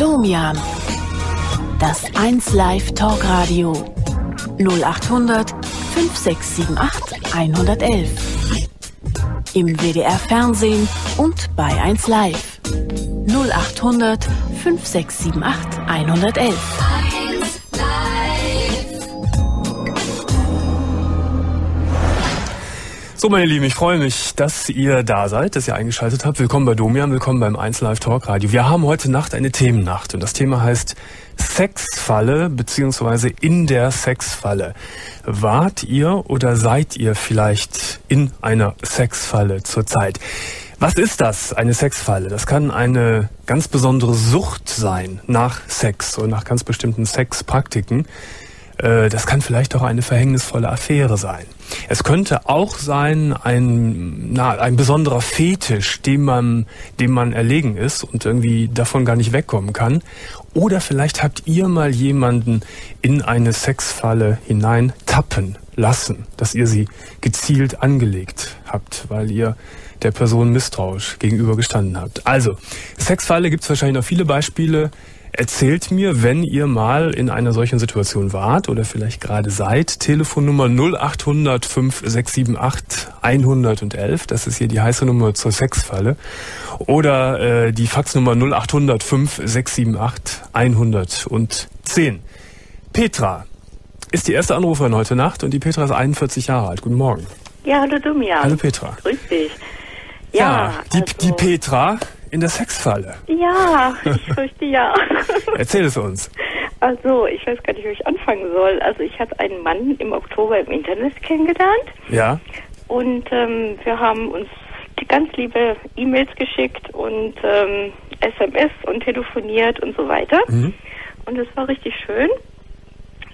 Domian. Das 1 Live Talkradio. 0800 5678 111. Im WDR Fernsehen und bei 1 Live. 0800 5678 111. So, meine Lieben, ich freue mich, dass ihr da seid, dass ihr eingeschaltet habt. Willkommen bei Domian, willkommen beim 1 Live Talk Radio. Wir haben heute Nacht eine Themennacht und das Thema heißt Sexfalle beziehungsweise in der Sexfalle. Wart ihr oder seid ihr vielleicht in einer Sexfalle zurzeit? Was ist das, eine Sexfalle? Das kann eine ganz besondere Sucht sein nach Sex und nach ganz bestimmten Sexpraktiken. Äh, das kann vielleicht auch eine verhängnisvolle Affäre sein. Es könnte auch sein ein, na, ein besonderer Fetisch, dem man, dem man erlegen ist und irgendwie davon gar nicht wegkommen kann. Oder vielleicht habt ihr mal jemanden in eine Sexfalle hinein tappen lassen, dass ihr sie gezielt angelegt habt, weil ihr der Person misstrauisch gegenüber gestanden habt. Also, Sexfalle gibt es wahrscheinlich noch viele Beispiele. Erzählt mir, wenn ihr mal in einer solchen Situation wart oder vielleicht gerade seid, Telefonnummer 0800 5678 111, das ist hier die heiße Nummer zur Sexfalle, oder äh, die Faxnummer 0800 5678 110. Petra ist die erste Anruferin heute Nacht und die Petra ist 41 Jahre alt. Guten Morgen. Ja, hallo Domian. Hallo Petra. Grüß dich. Ja, ja die, also, die Petra in der Sexfalle. Ja, ich fürchte ja. Erzähl es uns. Also, ich weiß gar nicht, wo ich anfangen soll. Also, ich habe einen Mann im Oktober im Internet kennengelernt. Ja. Und ähm, wir haben uns ganz liebe E-Mails geschickt und ähm, SMS und telefoniert und so weiter. Mhm. Und es war richtig schön.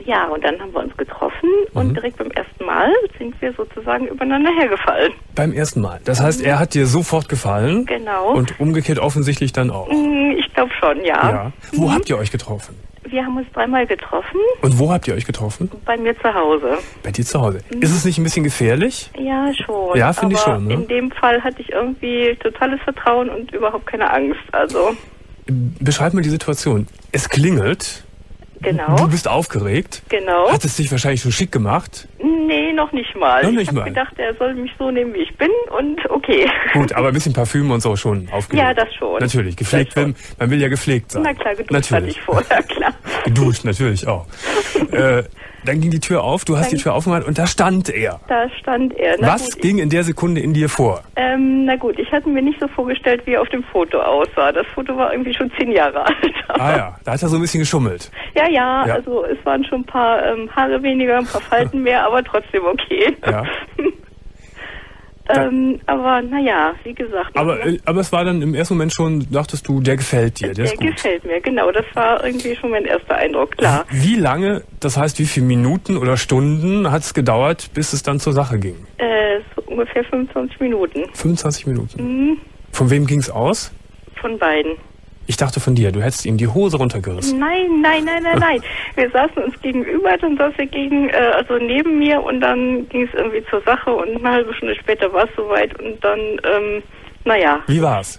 Ja, und dann haben wir uns getroffen mhm. und direkt beim ersten Mal sind wir sozusagen übereinander hergefallen. Beim ersten Mal. Das heißt, er hat dir sofort gefallen. Genau. Und umgekehrt offensichtlich dann auch. Mm, ich glaube schon, ja. ja. Wo mhm. habt ihr euch getroffen? Wir haben uns dreimal getroffen. Und wo habt ihr euch getroffen? Bei mir zu Hause. Bei dir zu Hause. Mhm. Ist es nicht ein bisschen gefährlich? Ja, schon. Ja, finde ich schon. Ne? In dem Fall hatte ich irgendwie totales Vertrauen und überhaupt keine Angst. Also. Beschreib mal die Situation. Es klingelt. Genau. Du bist aufgeregt. Genau. Hat es dich wahrscheinlich schon schick gemacht? Nee, noch nicht mal. Noch nicht ich mal. Ich gedacht, er soll mich so nehmen, wie ich bin und okay. Gut, aber ein bisschen Parfüm und so schon aufgeregt. Ja, das schon. Natürlich, gepflegt, schon. man will ja gepflegt sein. Na klar, geduscht natürlich. hatte ich vorher, klar. Geduscht, natürlich auch. äh, dann ging die Tür auf, du hast dann die Tür aufgemacht und da stand er. Da stand er. Na Was gut, ging in der Sekunde in dir vor? Ähm, na gut, ich hatte mir nicht so vorgestellt, wie er auf dem Foto aussah. Das Foto war irgendwie schon zehn Jahre alt. ah ja, da hat er so ein bisschen geschummelt. Ja, ja, ja. also es waren schon ein paar ähm, Haare weniger, ein paar Falten mehr, aber trotzdem okay. Ja. Ähm, aber naja, wie gesagt. Aber, äh, aber es war dann im ersten Moment schon, dachtest du, der gefällt dir, der, der gefällt mir, genau. Das war irgendwie schon mein erster Eindruck, klar. Wie lange, das heißt, wie viele Minuten oder Stunden hat es gedauert, bis es dann zur Sache ging? Äh, so ungefähr 25 Minuten. 25 Minuten? Mhm. Von wem ging es aus? Von beiden. Ich dachte von dir, du hättest ihm die Hose runtergerissen. Nein, nein, nein, nein, nein. Wir saßen uns gegenüber, dann saß er gegen, äh, also neben mir und dann ging es irgendwie zur Sache und eine halbe Stunde später war es soweit und dann, ähm, naja. Wie war's?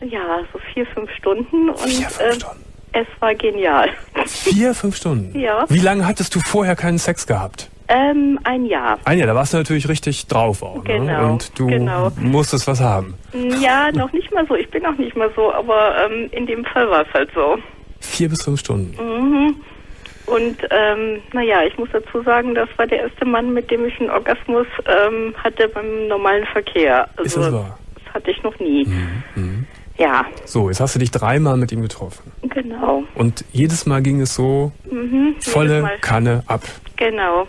Ja, so vier, fünf Stunden und vier, fünf äh, Stunden. es war genial. Vier, fünf Stunden? Ja. Wie lange hattest du vorher keinen Sex gehabt? Ähm, ein Jahr. Ein Jahr, da warst du natürlich richtig drauf auch. Genau. Ne? Und du genau. musstest was haben. Ja, noch nicht mal so. Ich bin auch nicht mal so, aber ähm, in dem Fall war es halt so. Vier bis fünf Stunden. Mhm. Und ähm, naja, ich muss dazu sagen, das war der erste Mann, mit dem ich einen Orgasmus ähm, hatte beim normalen Verkehr. Also, Ist das wahr? Das hatte ich noch nie. Mhm. Mhm. Ja. So, jetzt hast du dich dreimal mit ihm getroffen. Genau. Und jedes Mal ging es so mhm, volle Kanne ab. Genau.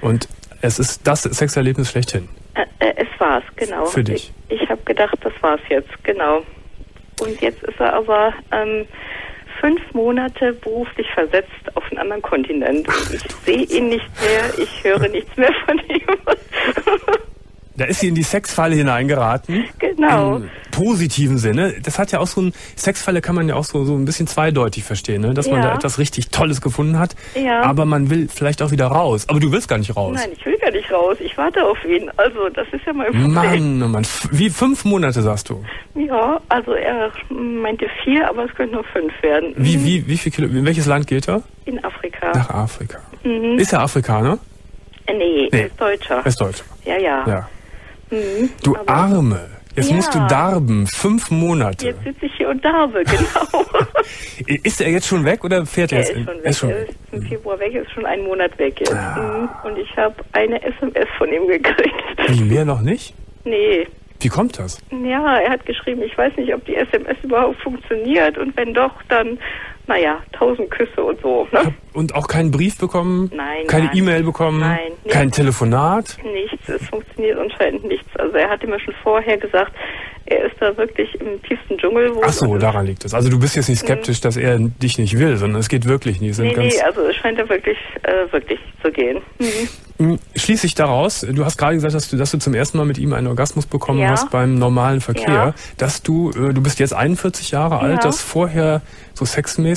Und es ist das Sexerlebnis schlechthin. Äh, äh, es war's, genau. Für dich. Ich, ich habe gedacht, das war's jetzt, genau. Und jetzt ist er aber ähm, fünf Monate beruflich versetzt auf einen anderen Kontinent. Ich sehe ihn nicht mehr, ich höre nichts mehr von ihm. Da ist sie in die Sexfalle hineingeraten. Genau. Im positiven Sinne. Das hat ja auch so ein, Sexfalle kann man ja auch so, so ein bisschen zweideutig verstehen, ne? dass man Ja. da etwas richtig Tolles gefunden hat. Ja. Aber man will vielleicht auch wieder raus. Aber du willst gar nicht raus. Nein, ich will gar nicht raus. Ich warte auf ihn. Also, das ist ja mein Problem. Mann, oh Mann. Wie fünf Monate sagst du? Ja, also er meinte vier, aber es könnten nur fünf werden. Wie, wie, wie viel Kilo, in welches Land geht er? In Afrika. Nach Afrika. Ist er Afrikaner? Äh, nee, Nee. er ist Deutscher. Er ist Deutscher. ja, ja. Ja. Mhm. Du Arme. Jetzt Ja. musst du darben. Fünf Monate. Jetzt sitze ich hier und darbe, genau. Ist er jetzt schon weg oder fährt er, er jetzt? ist in- schon weg. Er ist schon er ist im Februar weg, ist schon einen Monat weg jetzt. Ah. Mhm. Und ich habe eine SMS von ihm gekriegt. Wie, mehr noch nicht? Nee. Wie kommt das? Ja, er hat geschrieben, ich weiß nicht, ob die SMS überhaupt funktioniert und wenn doch, dann, naja, tausend Küsse und so. Ne? Und auch keinen Brief bekommen? Nein, Keine. E-Mail bekommen? Nein, nichts. Kein Telefonat? Nichts, es funktioniert anscheinend nichts. Also er hatte mir schon vorher gesagt, er ist da wirklich im tiefsten Dschungel. wohl Ach so, daran liegt es. Also du bist jetzt nicht skeptisch, dass er dich nicht will, sondern es geht wirklich nicht. Nee, nee, also es scheint ja wirklich, äh, wirklich zu gehen. Mhm. Hm, Schließe ich daraus, du hast gerade gesagt, dass du, dass du zum ersten Mal mit ihm einen Orgasmus bekommen Ja. hast beim normalen Verkehr, Ja. dass du, äh, du bist jetzt 41 Jahre alt, Ja. dass vorher so sexmäßig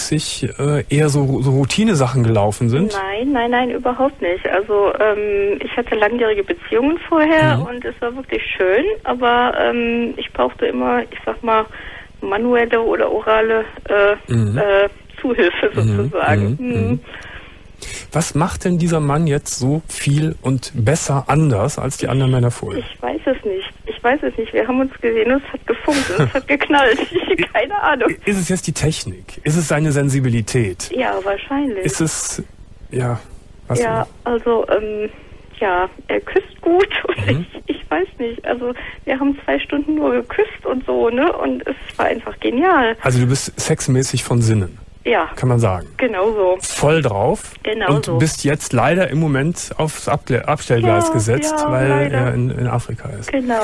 äh, eher so, so Routinesachen gelaufen sind. Nein, nein, nein, überhaupt nicht. Also ähm, ich hatte langjährige Beziehungen vorher Mhm. und es war wirklich schön, aber ähm, ich brauchte immer, ich sag mal, manuelle oder orale äh, Mhm. äh, Zuhilfe sozusagen. mhm, Mhm. Was macht denn dieser Mann jetzt so viel und besser anders als die anderen Männer vorher? Ich weiß es nicht. Ich weiß es nicht. Wir haben uns gesehen und es hat gefunkt und es hat geknallt. Ich, keine Ahnung. Ist es jetzt die Technik? Ist es seine Sensibilität? Ja, wahrscheinlich. Ist es, ja, was? ja, also, ähm, ja, er küsst gut und Mhm. ich, ich weiß nicht. Also, wir haben zwei Stunden nur geküsst und so, ne? Und es war einfach genial. Also du bist sexmäßig von Sinnen, Ja, kann man sagen. genau so. Voll drauf. Genau und so. bist jetzt leider im Moment aufs Able Abstellgleis Ja, gesetzt, ja, weil leider. er in, in Afrika ist. Genau.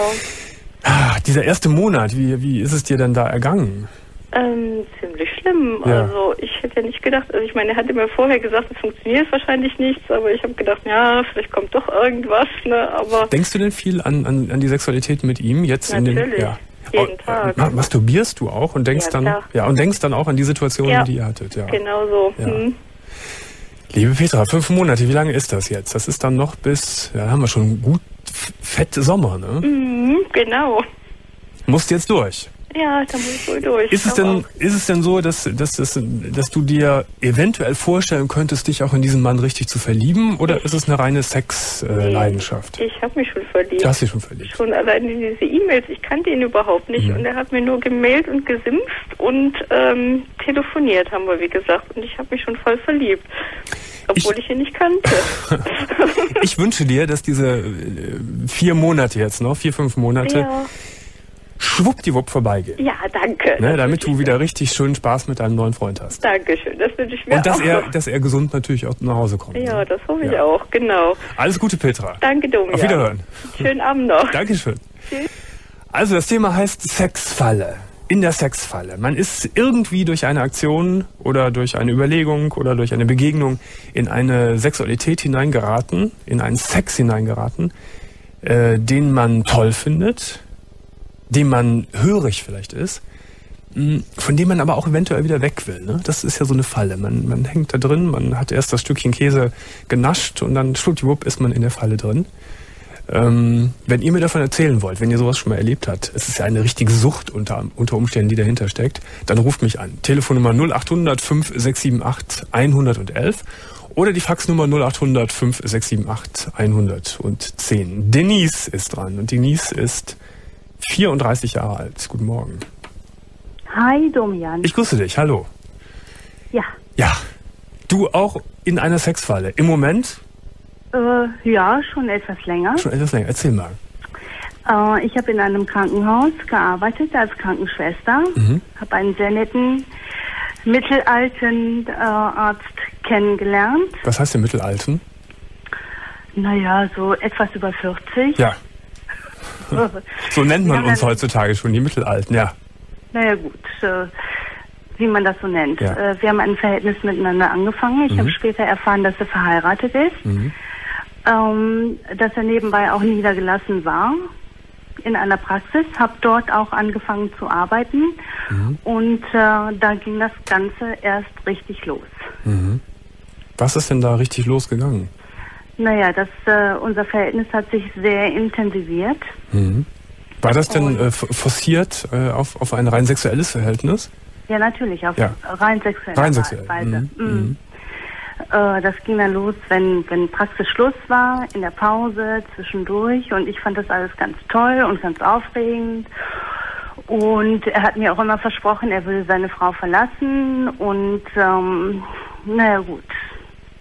Ah, dieser erste Monat, wie, wie ist es dir denn da ergangen? Ähm, ziemlich schlimm. Ja. Also ich hätte ja nicht gedacht, also ich meine, er hatte mir vorher gesagt, es funktioniert wahrscheinlich nichts, aber ich habe gedacht, ja, vielleicht kommt doch irgendwas, ne? Aber Denkst du denn viel an, an, an die Sexualität mit ihm jetzt in den Natürlich. ja. Jeden Oh, Tag. ma- masturbierst du auch und denkst Ja, dann klar. ja und denkst dann auch an die Situationen, Ja. die ihr hattet, ja. genau so. Ja. Hm. Liebe Petra, fünf Monate, wie lange ist das jetzt? Das ist dann noch bis, ja, haben wir schon gut f- fett Sommer, ne? Mhm, genau. Musst jetzt durch. Ja, da muss ich wohl durch. Ist es denn, ist es denn so, dass, dass, dass, dass du dir eventuell vorstellen könntest, dich auch in diesen Mann richtig zu verlieben? Oder ist es eine reine Sex-Leidenschaft? Ich habe mich schon verliebt. Du hast dich schon verliebt. Schon allein in diese E-Mails, ich kannte ihn überhaupt nicht Mhm. und er hat mir nur gemailt und gesimpft und ähm, telefoniert, haben wir wie gesagt. Und ich habe mich schon voll verliebt, obwohl ich, ihn nicht kannte. Ich wünsche dir, dass diese äh, vier Monate jetzt noch, vier, fünf Monate, ja. Schwuppdiwupp vorbeigehen. ja, danke. Ne, damit du ich wieder richtig schönen Spaß mit deinem neuen Freund hast. Dankeschön, das wünsche ich mir Und dass auch. er, dass er gesund natürlich auch nach Hause kommt. ja, ne? das hoffe ich Ja. auch, genau. Alles Gute, Petra. Danke, Domian. Auf Wiederhören. Schönen Abend noch. Dankeschön. Tschüss. Also das Thema heißt Sexfalle. In der Sexfalle. Man ist irgendwie durch eine Aktion oder durch eine Überlegung oder durch eine Begegnung in eine Sexualität hineingeraten, in einen Sex hineingeraten, äh, den man toll findet, dem man hörig vielleicht ist, mh, von dem man aber auch eventuell wieder weg will. Ne? Das ist ja so eine Falle. Man, man hängt da drin, man hat erst das Stückchen Käse genascht und dann schwuppdiwupp ist man in der Falle drin. Ähm, wenn ihr mir davon erzählen wollt, wenn ihr sowas schon mal erlebt habt, es ist ja eine richtige Sucht unter, unter Umständen, die dahinter steckt, dann ruft mich an. Telefonnummer 0800 5678 111 oder die Faxnummer 0800 5678 110. Denise ist dran und Denise ist 34 Jahre alt. Guten Morgen. Hi, Domian. Ich grüße dich. Hallo. ja, Ja. Du auch in einer Sexfalle. Im Moment äh, ja, schon etwas länger. schon etwas länger. Erzähl mal. Äh, ich habe in einem Krankenhaus gearbeitet als Krankenschwester. Mhm. Habe einen sehr netten mittelalten äh, Arzt kennengelernt. Was heißt der Mittelalten? Naja, so etwas über 40. Ja. So nennt man Ja, uns heutzutage schon, die Mittelalten, ja. Naja, gut, äh, wie man das so nennt. Ja. Äh, wir haben ein Verhältnis miteinander angefangen. Ich Mhm. habe später erfahren, dass er verheiratet ist. Mhm. ähm, dass er nebenbei auch niedergelassen war in einer Praxis, habe dort auch angefangen zu arbeiten mhm. und äh, da ging das Ganze erst richtig los. Mhm. Was ist denn da richtig losgegangen? Naja, das, äh, unser Verhältnis hat sich sehr intensiviert. Mhm. War das denn äh, forciert äh, auf, auf ein rein sexuelles Verhältnis? Ja, natürlich, auf ja. rein sexuelle rein sexuell. Weise. Mhm. Mhm. mhm. Äh, das ging dann los, wenn, wenn Praxis Schluss war, in der Pause, zwischendurch. Und ich fand das alles ganz toll und ganz aufregend. Und er hat mir auch immer versprochen, er würde seine Frau verlassen. Und ähm, naja gut,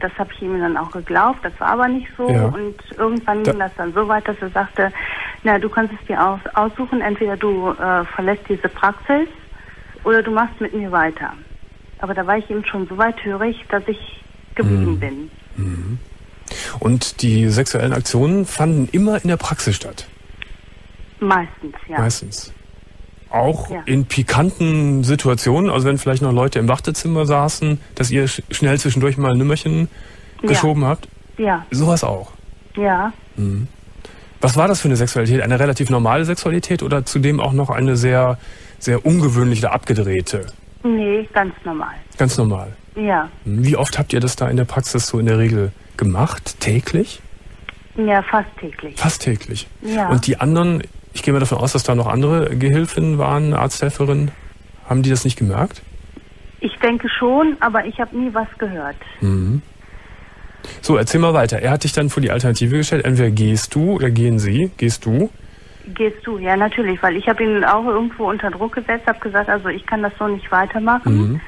das habe ich ihm dann auch geglaubt. Das war aber nicht so. Ja. Und irgendwann da ging das dann so weit, dass er sagte, na, du kannst es dir aus, aussuchen, entweder du äh, verlässt diese Praxis oder du machst mit mir weiter. Aber da war ich ihm schon so weit hörig, dass ich geblieben mhm. bin. Mhm. Und die sexuellen Aktionen fanden immer in der Praxis statt? Meistens, ja. Meistens. Auch ja. in pikanten Situationen, also wenn vielleicht noch Leute im Wartezimmer saßen, dass ihr sch schnell zwischendurch mal ein Nimmerchen geschoben ja. habt? Ja. Sowas auch? Ja. Mhm. Was war das für eine Sexualität? Eine relativ normale Sexualität oder zudem auch noch eine sehr, sehr ungewöhnliche, abgedrehte? Nee, ganz normal. Ganz normal? Ja. Mhm. Wie oft habt ihr das da in der Praxis so in der Regel gemacht? Täglich? Ja, fast täglich. Fast täglich. Ja. Und die anderen, ich gehe mal davon aus, dass da noch andere Gehilfinnen waren, Arzthelferinnen. Haben die das nicht gemerkt? Ich denke schon, aber ich habe nie was gehört. Mhm. So, erzähl mal weiter. Er hat dich dann vor die Alternative gestellt. Entweder gehst du oder gehen sie. Gehst du? Gehst du, ja natürlich, weil ich habe ihn auch irgendwo unter Druck gesetzt, habe gesagt, also ich kann das so nicht weitermachen. Mhm.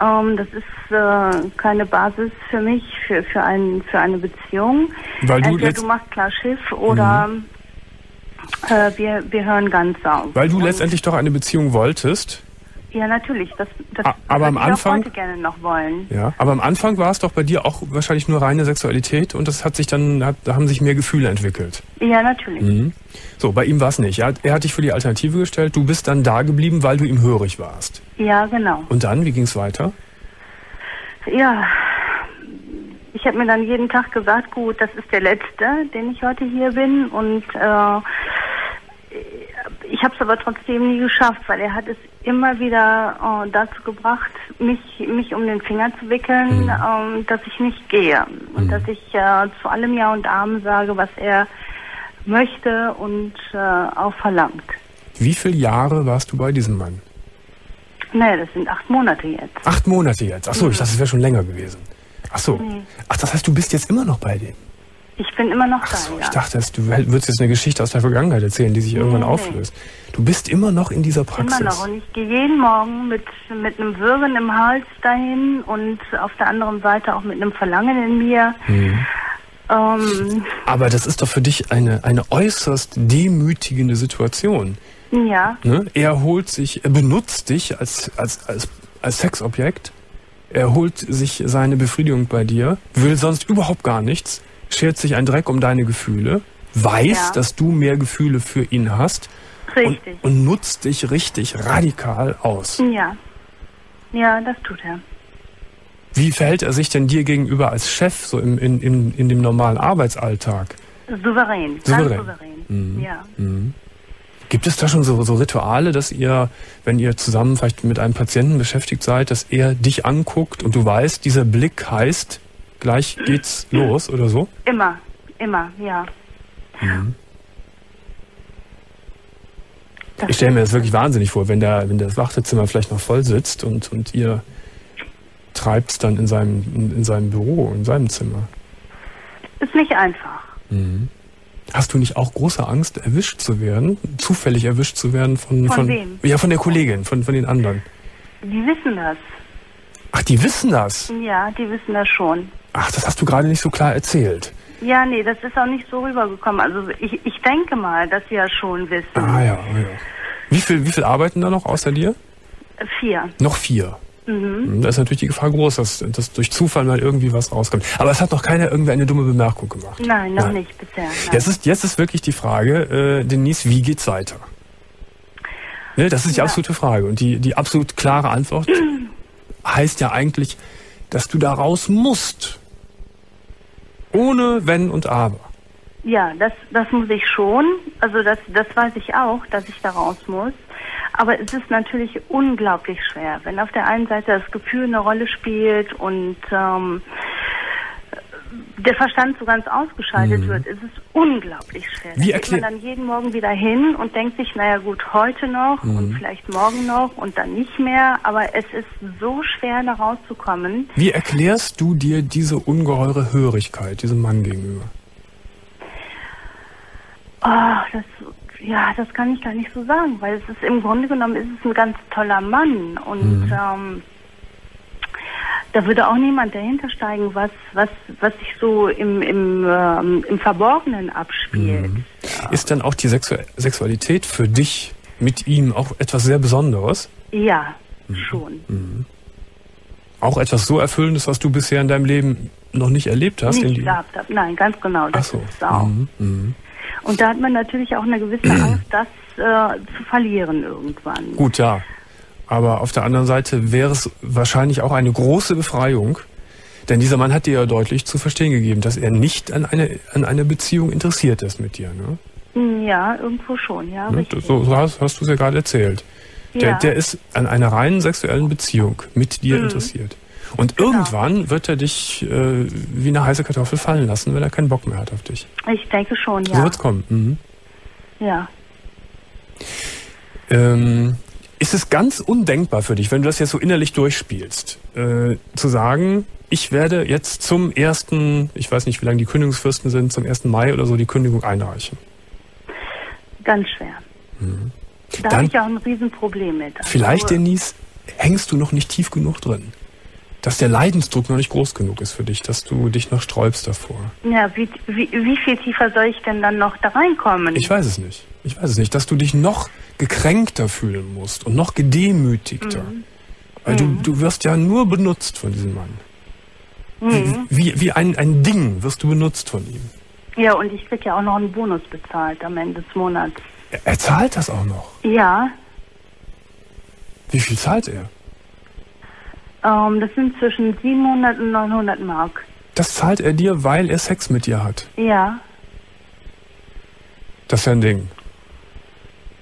Ähm, das ist äh, keine Basis für mich, für, für, ein, für eine Beziehung. Weil du, Entweder du machst klar Schiff oder mhm. Äh, wir, wir hören ganz auf. Weil du letztendlich doch eine Beziehung wolltest. Ja, natürlich. Das, das aber am Anfang, ich heute gerne noch wollen. Ja, aber am Anfang war es doch bei dir auch wahrscheinlich nur reine Sexualität und das hat sich dann, hat, da haben sich mehr Gefühle entwickelt. Ja, natürlich. Mhm. So, bei ihm war es nicht. Er, er hat dich für die Alternative gestellt. Du bist dann da geblieben, weil du ihm hörig warst. Ja, genau. Und dann, wie ging es weiter? Ja, ich habe mir dann jeden Tag gesagt, gut, das ist der letzte, den ich heute hier bin und äh, ich habe es aber trotzdem nie geschafft, weil er hat es immer wieder äh, dazu gebracht, mich, mich um den Finger zu wickeln, mhm. ähm, dass ich nicht gehe und mhm. dass ich äh, zu allem Ja und Amen sage, was er möchte und äh, auch verlangt. Wie viele Jahre warst du bei diesem Mann? Nee, das sind acht Monate jetzt. Acht Monate jetzt? Achso, mhm. ich dachte, es wäre schon länger gewesen. Achso. Nee. Ach, das heißt, du bist jetzt immer noch bei denen? Ich bin immer noch Ach da, so, ja. Ich dachte, du würdest jetzt eine Geschichte aus der Vergangenheit erzählen, die sich nee, irgendwann nee. auflöst. Du bist immer noch in dieser Praxis. Immer noch. Und ich gehe jeden Morgen mit, mit einem Würgen im Hals dahin und auf der anderen Seite auch mit einem Verlangen in mir. Mhm. Ähm, Aber das ist doch für dich eine, eine äußerst demütigende Situation. Ja. Ne? Er holt sich, er benutzt dich als, als, als, als Sexobjekt. Er holt sich seine Befriedigung bei dir, will sonst überhaupt gar nichts schert sich ein Dreck um deine Gefühle, weiß, ja. dass du mehr Gefühle für ihn hast und, und, nutzt dich richtig radikal aus. Ja. Ja, das tut er. Wie verhält er sich denn dir gegenüber als Chef, so im, in, in, in dem normalen Arbeitsalltag? Souverän, souverän. ganz souverän. Mhm. Ja. Mhm. Gibt es da schon so, so Rituale, dass ihr, wenn ihr zusammen vielleicht mit einem Patienten beschäftigt seid, dass er dich anguckt und du weißt, dieser Blick heißt, gleich geht's los oder so? Immer, immer, ja. Mhm. Ich stelle mir das wirklich wahnsinnig vor, wenn, der, wenn das Wartezimmer vielleicht noch voll sitzt und, und ihr treibt es dann in seinem, in, in, seinem Büro, in seinem Zimmer. Ist nicht einfach. Mhm. Hast du nicht auch große Angst, erwischt zu werden, zufällig erwischt zu werden von, von, von wem? Ja, von der Kollegin, von, von den anderen. Die wissen das. Ach, die wissen das? Ja, die wissen das schon. Ach, das hast du gerade nicht so klar erzählt. Ja, nee, das ist auch nicht so rübergekommen. Also ich, ich denke mal, dass sie ja schon wissen. Ah ja, ja. Wie viel, wie viel arbeiten da noch außer dir? Vier. Noch vier. Mhm. Da ist natürlich die Gefahr groß, dass, dass durch Zufall mal irgendwie was rauskommt. Aber es hat noch keiner irgendwie eine dumme Bemerkung gemacht. Nein, noch nein. nicht bisher. Nein. Jetzt, ist, jetzt ist wirklich die Frage, äh, Denise, wie geht's weiter? Ne, das ist die ja. absolute Frage. Und die, die absolut klare Antwort heißt ja eigentlich, dass du da raus musst Ohne Wenn und Aber. Ja, das, das muss ich schon. Also das, das weiß ich auch, dass ich da raus muss. Aber es ist natürlich unglaublich schwer, wenn auf der einen Seite das Gefühl eine Rolle spielt und ähm, der Verstand so ganz ausgeschaltet mhm. wird, ist es unglaublich schwer. Wie da geht man dann jeden Morgen wieder hin und denkt sich, naja gut, heute noch mhm. und vielleicht morgen noch und dann nicht mehr, aber es ist so schwer, da rauszukommen. Wie erklärst du dir diese ungeheure Hörigkeit diesem Mann gegenüber? Oh, das, ja, das kann ich gar nicht so sagen, weil es ist im Grunde genommen ist es ein ganz toller Mann und mhm. ähm, da würde auch niemand dahinter steigen, was, was, was sich so im, im, ähm, im Verborgenen abspielt. Mhm. Ja. Ist dann auch die Sexu Sexualität für dich mit ihm auch etwas sehr Besonderes? Ja, mhm. schon. Mhm. Auch etwas so Erfüllendes, was du bisher in deinem Leben noch nicht erlebt hast? Nicht gehabt habe. Nein, ganz genau. Das Ach so. ist auch. Mhm. Und da hat man natürlich auch eine gewisse Angst, das äh, zu verlieren irgendwann. Gut, ja. Aber auf der anderen Seite wäre es wahrscheinlich auch eine große Befreiung, denn dieser Mann hat dir ja deutlich zu verstehen gegeben, dass er nicht an eine, an eine Beziehung interessiert ist mit dir. Ne? Hm, ja, irgendwo schon, ja. Ne? So, so, hast, hast du es ja gerade erzählt. Der, ja. der ist an einer reinen sexuellen Beziehung mit dir mhm. interessiert. Und genau. irgendwann wird er dich äh, wie eine heiße Kartoffel fallen lassen, wenn er keinen Bock mehr hat auf dich. Ich denke schon, ja. So wird's kommen. Mhm. Ja. Ähm, ist es ganz undenkbar für dich, wenn du das jetzt so innerlich durchspielst, äh, zu sagen, ich werde jetzt zum ersten, ich weiß nicht, wie lange die Kündigungsfristen sind, zum 1. Mai oder so die Kündigung einreichen? Ganz schwer. Mhm. Da habe ich auch ein Riesenproblem mit. Also vielleicht, Denise, hängst du noch nicht tief genug drin. Dass der Leidensdruck noch nicht groß genug ist für dich, dass du dich noch sträubst davor. Ja, wie, wie, wie viel tiefer soll ich denn dann noch da reinkommen? Ich weiß es nicht. Ich weiß es nicht. Dass du dich noch gekränkter fühlen musst und noch gedemütigter. Mhm. Weil mhm. du, du wirst ja nur benutzt von diesem Mann. Mhm. Wie, wie ein, ein Ding wirst du benutzt von ihm. Ja, und ich krieg ja auch noch einen Bonus bezahlt am Ende des Monats. Er, er zahlt das auch noch? Ja. Wie viel zahlt er? Ähm, das sind zwischen 700 und 900 Mark. Das zahlt er dir, weil er Sex mit dir hat? Ja. Das ist ja ein Ding.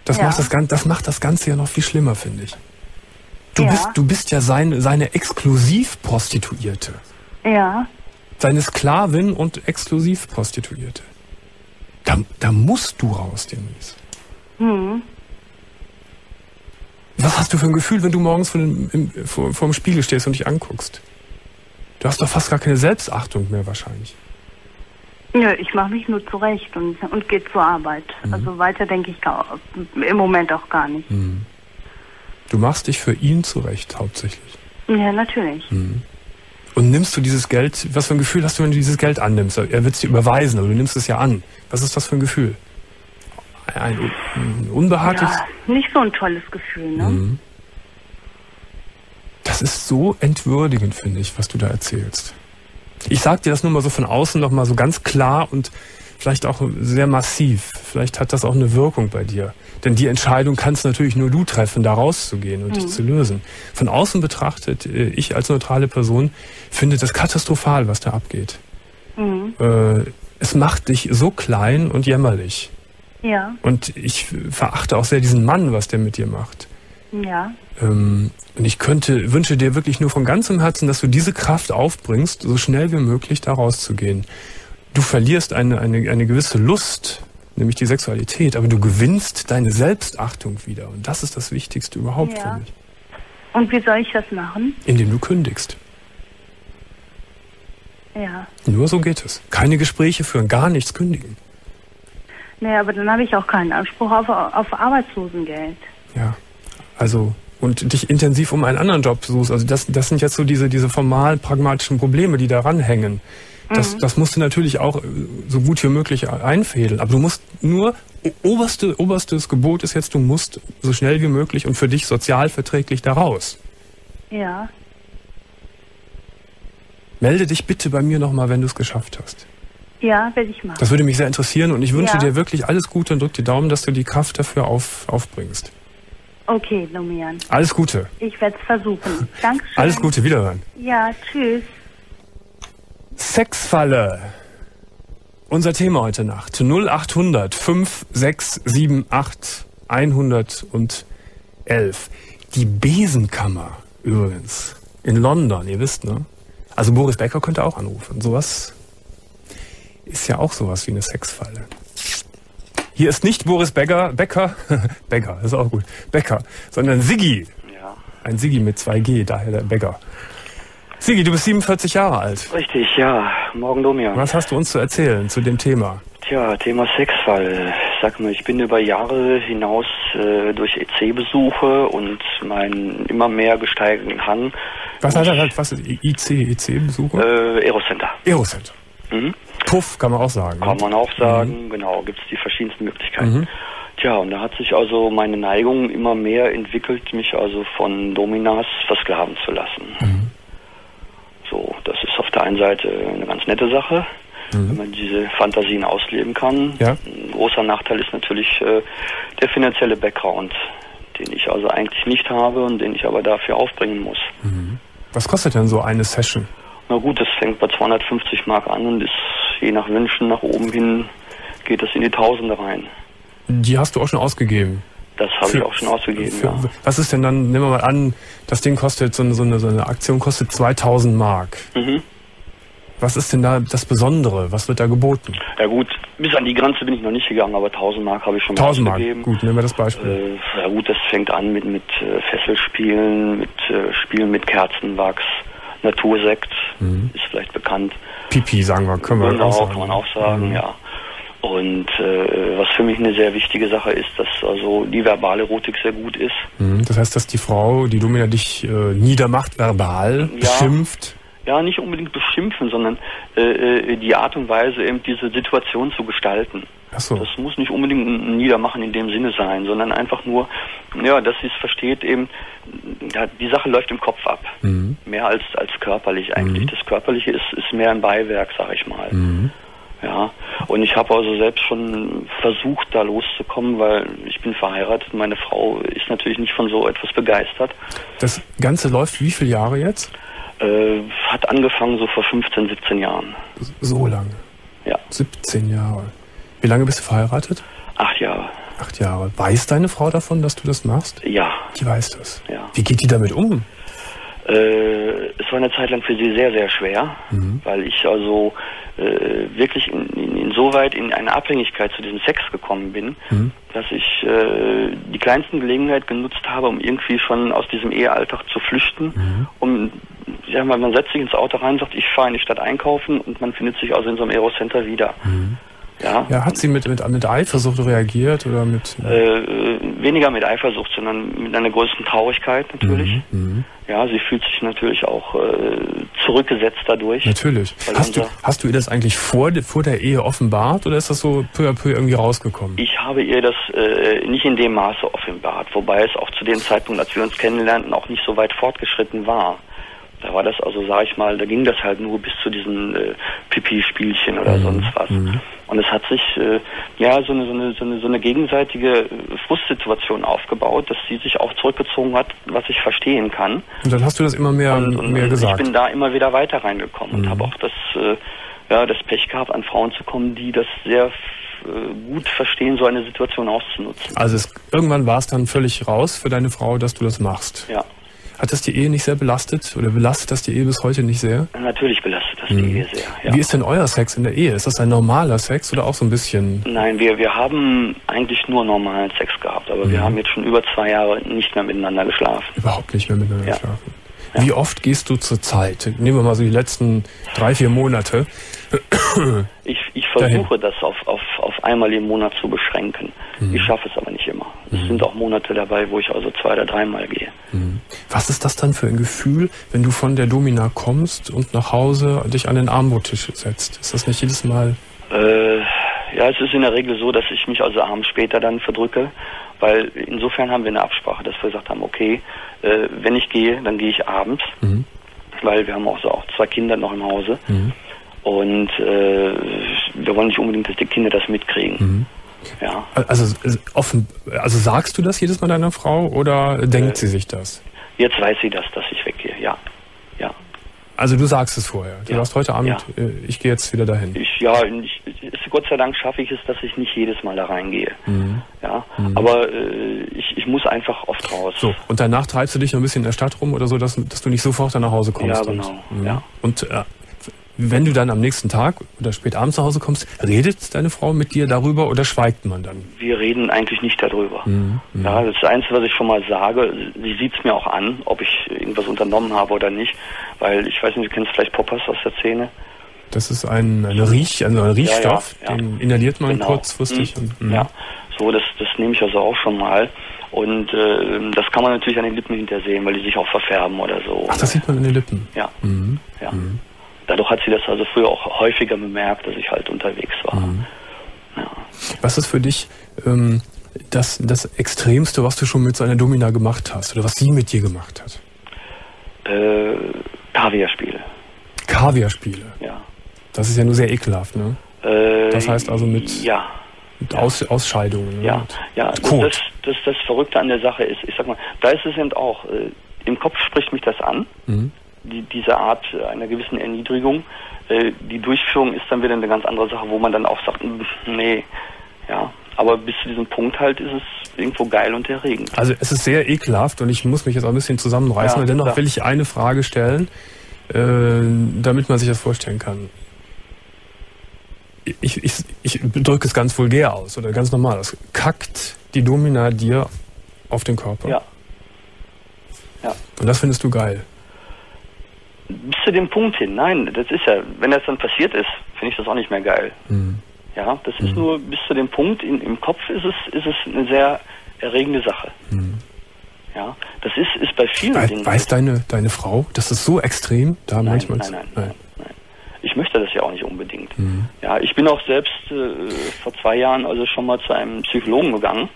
Das, ja. macht das, das macht das Ganze ja noch viel schlimmer, finde ich. Du, ja. bist, du bist ja sein, seine Exklusivprostituierte. Ja. Seine Sklavin und Exklusivprostituierte. Da, da musst du raus, Denise. Hm. Was hast du für ein Gefühl, wenn du morgens vor dem, im, vor, vor dem Spiegel stehst und dich anguckst? Du hast doch fast gar keine Selbstachtung mehr wahrscheinlich. Nö, ich mache mich nur zurecht und, und gehe zur Arbeit. Mhm. Also weiter denke ich gar, im Moment auch gar nicht. Mhm. Du machst dich für ihn zurecht hauptsächlich. Ja, natürlich. Mhm. Und nimmst du dieses Geld, was für ein Gefühl hast du, wenn du dieses Geld annimmst? Er wird es dir überweisen, aber du nimmst es ja an. Was ist das für ein Gefühl? Ein, unbehagliches? Ja, nicht so ein tolles Gefühl, ne? Mhm. Das ist so entwürdigend, finde ich, was du da erzählst. Ich sag dir das nur mal so von außen noch mal so ganz klar und vielleicht auch sehr massiv. Vielleicht hat das auch eine Wirkung bei dir. Denn die Entscheidung kannst natürlich nur du treffen, da rauszugehen und mhm. dich zu lösen. Von außen betrachtet, äh, ich als neutrale Person finde das katastrophal, was da abgeht. Mhm. Äh, es macht dich so klein und jämmerlich. Ja. Und ich verachte auch sehr diesen Mann, was der mit dir macht. Ja. Ähm, und ich könnte, wünsche dir wirklich nur von ganzem Herzen, dass du diese Kraft aufbringst, so schnell wie möglich da rauszugehen. Du verlierst eine, eine, eine gewisse Lust, nämlich die Sexualität, aber du gewinnst deine Selbstachtung wieder. Und das ist das Wichtigste überhaupt ja. für mich. Und wie soll ich das machen? Indem du kündigst. Ja. Nur so geht es. Keine Gespräche führen, gar nichts kündigen. Nee, aber dann habe ich auch keinen Anspruch auf, auf Arbeitslosengeld. Ja. Also und dich intensiv um einen anderen Job suchst. Also das, das sind jetzt so diese, diese formal pragmatischen Probleme, die daran hängen. Das, mhm. das musst du natürlich auch äh, so gut wie möglich einfädeln. Aber du musst nur, oberste, oberstes Gebot ist jetzt, du musst so schnell wie möglich und für dich sozial verträglich da raus. Ja. Melde dich bitte bei mir nochmal, wenn du es geschafft hast. Ja, werde ich machen. Das würde mich sehr interessieren und ich wünsche ja. dir wirklich alles Gute und drück die Daumen, dass du die Kraft dafür auf, aufbringst. Okay, Lumian. Alles Gute. Ich werde es versuchen. Dankeschön. Alles Gute, wiederhören. Ja, tschüss. Sexfalle. Unser Thema heute Nacht 0800 5678 111. Die Besenkammer übrigens in London, ihr wisst, ne? Also Boris Becker könnte auch anrufen. Sowas ist ja auch sowas wie eine Sexfalle. Hier ist nicht Boris Becker, Becker, Becker, ist auch gut, Becker, sondern Siggi. Ja. Ein Siggi mit 2G, daher der Becker. Sigi, du bist 47 Jahre alt. Richtig, ja. Morgen Domian. Was hast du uns zu erzählen zu dem Thema? Tja, Thema Sexfall. Sag mal, ich bin über Jahre hinaus äh, durch EC-Besuche und meinen immer mehr gesteigerten Hang. Was heißt das? Was ist IC, EC-Besuche? Äh, Aerocenter. Aerocenter. Mhm. Puff kann man auch sagen. Kann ne? man auch sagen, mhm. genau. Gibt es die verschiedensten Möglichkeiten. Mhm. Tja, und da hat sich also meine Neigung immer mehr entwickelt, mich also von Dominas versklaven zu lassen. Mhm. So, das ist auf der einen Seite eine ganz nette Sache, mhm. wenn man diese Fantasien ausleben kann. Ja. Ein großer Nachteil ist natürlich äh, der finanzielle Background, den ich also eigentlich nicht habe und den ich aber dafür aufbringen muss. Mhm. Was kostet denn so eine Session? Na gut, das fängt bei 250 Mark an und ist je nach Wünschen nach oben hin geht das in die Tausende rein. Die hast du auch schon ausgegeben? Das habe ich auch schon ausgegeben, für, ja. Was ist denn dann, nehmen wir mal an, das Ding kostet, so eine, so eine, so eine Aktion kostet 2000 Mark. Mhm. Was ist denn da das Besondere? Was wird da geboten? Ja gut, bis an die Grenze bin ich noch nicht gegangen, aber 1000 Mark habe ich schon 1000 Mark, gut, nehmen wir das Beispiel. Äh, ja gut, das fängt an mit, mit äh, Fesselspielen, mit äh, Spielen mit Kerzenwachs, Natursekt, mhm. ist vielleicht bekannt. Pipi, sagen wir, können wir genau, auch sagen. kann man auch sagen, mhm. ja. Und äh, was für mich eine sehr wichtige Sache ist, dass also die verbale Erotik sehr gut ist. Mhm, das heißt, dass die Frau, die Domina dich äh, niedermacht, verbal, ja, beschimpft? Ja, nicht unbedingt beschimpfen, sondern äh, äh, die Art und Weise, eben diese Situation zu gestalten. So. Das muss nicht unbedingt ein Niedermachen in dem Sinne sein, sondern einfach nur, ja, dass sie es versteht, eben, ja, die Sache läuft im Kopf ab. Mhm. Mehr als, als körperlich eigentlich. Mhm. Das Körperliche ist, ist mehr ein Beiwerk, sag ich mal. Mhm. Ja, und ich habe also selbst schon versucht, da loszukommen, weil ich bin verheiratet. Meine Frau ist natürlich nicht von so etwas begeistert. Das Ganze läuft wie viele Jahre jetzt? Äh, hat angefangen so vor 15, 17 Jahren. So lange? Ja. 17 Jahre. Wie lange bist du verheiratet? Acht Jahre. Acht Jahre. Weiß deine Frau davon, dass du das machst? Ja. Die weiß das. Ja. Wie geht die damit um? Äh, es war eine Zeit lang für sie sehr, sehr schwer, mhm. weil ich also äh, wirklich in, in, insoweit in eine Abhängigkeit zu diesem Sex gekommen bin, mhm. dass ich äh, die kleinsten Gelegenheit genutzt habe, um irgendwie schon aus diesem Ehealltag zu flüchten, mhm. um ja, man setzt sich ins Auto rein, und sagt, ich fahre in die Stadt einkaufen und man findet sich also in so einem Aerocenter wieder. Ja. ja, hat sie mit, mit, mit Eifersucht reagiert oder mit? Äh, weniger mit Eifersucht, sondern mit einer größten Traurigkeit natürlich. Mhm, mhm. ja, sie fühlt sich natürlich auch äh, zurückgesetzt dadurch. Natürlich. Hast du, hast du ihr das eigentlich vor, vor der Ehe offenbart oder ist das so peu à peu irgendwie rausgekommen? Ich habe ihr das äh, nicht in dem Maße offenbart, wobei es auch zu dem Zeitpunkt, als wir uns kennenlernten, auch nicht so weit fortgeschritten war. Da war das also, sag ich mal, da ging das halt nur bis zu diesen äh, Pipi-Spielchen oder mhm. sonst was. Mhm. Und es hat sich äh, ja so eine, so, eine, so, eine, so eine gegenseitige äh, Frustsituation aufgebaut, dass sie sich auch zurückgezogen hat, was ich verstehen kann. Und dann hast du das immer mehr, und, und, mehr gesagt. Ich bin da immer wieder weiter reingekommen mhm. und habe auch das, äh, ja, das Pech gehabt, an Frauen zu kommen, die das sehr äh, gut verstehen, so eine Situation auszunutzen. Also es, irgendwann war es dann völlig raus für deine Frau, dass du das machst. Ja. Hat das die Ehe nicht sehr belastet oder belastet das die Ehe bis heute nicht sehr? Natürlich belastet das mhm. die Ehe sehr. Ja. Wie ist denn euer Sex in der Ehe? Ist das ein normaler Sex oder auch so ein bisschen? Nein, wir, wir haben eigentlich nur normalen Sex gehabt, aber mhm. wir haben jetzt schon über zwei Jahre nicht mehr miteinander geschlafen. Überhaupt nicht mehr miteinander ja. geschlafen. Ja. Wie oft gehst du zur Zeit? Nehmen wir mal so die letzten drei, vier Monate. Ich, ich versuche Dahin. das auf, auf, auf einmal im Monat zu beschränken. Mhm. Ich schaffe es aber nicht immer. Es mhm. sind auch Monate dabei, wo ich also zwei oder dreimal gehe. Mhm. Was ist das dann für ein Gefühl, wenn du von der Domina kommst und nach Hause dich an den Armbrottisch setzt? Ist das nicht jedes Mal? Äh, ja, es ist in der Regel so, dass ich mich also abends später dann verdrücke, weil insofern haben wir eine Absprache, dass wir gesagt haben, okay, äh, wenn ich gehe, dann gehe ich abends, mhm. weil wir haben auch so auch zwei Kinder noch im Hause. Mhm. Und äh, wir wollen nicht unbedingt, dass die Kinder das mitkriegen. Mhm. Ja. Also offen, also sagst du das jedes Mal deiner Frau oder denkt äh, sie sich das? Jetzt weiß sie das, dass ich weggehe, ja. Ja. Also du sagst es vorher. Du ja. sagst heute Abend, ja. Äh, ich gehe jetzt wieder dahin. Ich, ja, ich, Gott sei Dank schaffe ich es, dass ich nicht jedes Mal da reingehe. Mhm. Ja, mhm. aber äh, ich, ich muss einfach oft raus. So, und danach treibst du dich noch ein bisschen in der Stadt rum oder so, dass, dass du nicht sofort dann nach Hause kommst? Ja, genau. Und, ja. und äh, wenn du dann am nächsten Tag oder spät abends nach Hause kommst, redet deine Frau mit dir darüber oder schweigt man dann? Wir reden eigentlich nicht darüber. Mhm. mhm. Ja, das Einzige, was ich schon mal sage, sie sieht es mir auch an, ob ich irgendwas unternommen habe oder nicht, weil ich weiß nicht, du kennst vielleicht Poppers aus der Szene. Das ist ein, eine Riech, also ein Riechstoff, ja, ja, ja. den inhaliert man genau. kurzfristig. Mhm. Und, ja, so, das, das nehme ich also auch schon mal. Und äh, das kann man natürlich an den Lippen hintersehen, weil die sich auch verfärben oder so. Ach, das sieht man an den Lippen? Ja. Mhm. ja. Mhm. Sie das also früher auch häufiger bemerkt, dass ich halt unterwegs war. Mhm. Ja. Was ist für dich ähm, das, das Extremste, was du schon mit so einer Domina gemacht hast oder was sie mit dir gemacht hat? Äh, Kaviarspiele. Kaviarspiele? Ja. Das ist ja nur sehr ekelhaft, ne? Äh, das heißt also mit, ja. mit Aus, Ausscheidungen. Ne? Ja, ja. Kot. Das, das, das Verrückte an der Sache ist, ich sag mal, da ist es eben auch, äh, im Kopf spricht mich das an. Mhm die, diese Art einer gewissen Erniedrigung. Äh, die Durchführung ist dann wieder eine ganz andere Sache, wo man dann auch sagt, hm, nee, ja. Aber bis zu diesem Punkt halt ist es irgendwo geil und erregend. Also es ist sehr ekelhaft und ich muss mich jetzt auch ein bisschen zusammenreißen. Ja, dennoch klar. will ich eine Frage stellen, äh, damit man sich das vorstellen kann. Ich, ich, ich drücke es ganz vulgär aus oder ganz normal aus. Kackt die Domina dir auf den Körper? Ja. Ja. Und das findest du geil? Bis zu dem Punkt hin, nein, das ist ja, wenn das dann passiert ist, finde ich das auch nicht mehr geil. Mhm. Ja, das ist mhm. nur bis zu dem Punkt, in, im Kopf ist es, ist es eine sehr erregende Sache. Mhm. Ja, das ist, ist bei vielen We Dingen. Weiß deine, deine Frau, das ist so extrem da nein, manchmal? Nein, nein, nein, nein, Ich möchte das ja auch nicht unbedingt. Mhm. Ja, ich bin auch selbst äh, vor zwei Jahren also schon mal zu einem Psychologen gegangen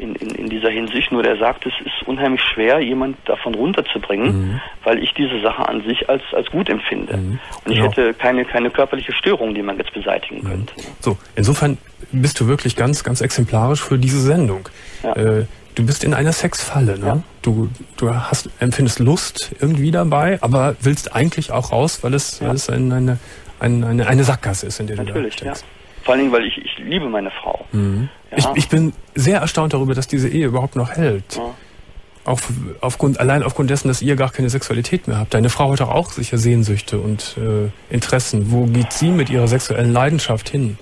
in, in, in dieser Hinsicht. Nur der sagt, es ist unheimlich schwer, jemand davon runterzubringen, mhm. weil ich diese Sache an sich als, als gut empfinde. Mhm. Und ich genau. hätte keine, keine körperliche Störung, die man jetzt beseitigen mhm. könnte. So, insofern bist du wirklich ganz, ganz exemplarisch für diese Sendung. Ja. Äh, du bist in einer Sexfalle, ne? Ja. Du, du hast, empfindest Lust irgendwie dabei, aber willst eigentlich auch raus, weil es, ja. weil es eine, eine, eine, eine Sackgasse ist, in der Natürlich, du da steckst. Ja. Vor allen Dingen, weil ich, ich liebe meine Frau. Mhm. Ja. Ich, ich bin sehr erstaunt darüber, dass diese Ehe überhaupt noch hält. Ja. Auf, aufgrund, allein aufgrund dessen, dass ihr gar keine Sexualität mehr habt. Deine Frau hat doch auch sicher Sehnsüchte und äh, Interessen. Wo geht sie mit ihrer sexuellen Leidenschaft hin?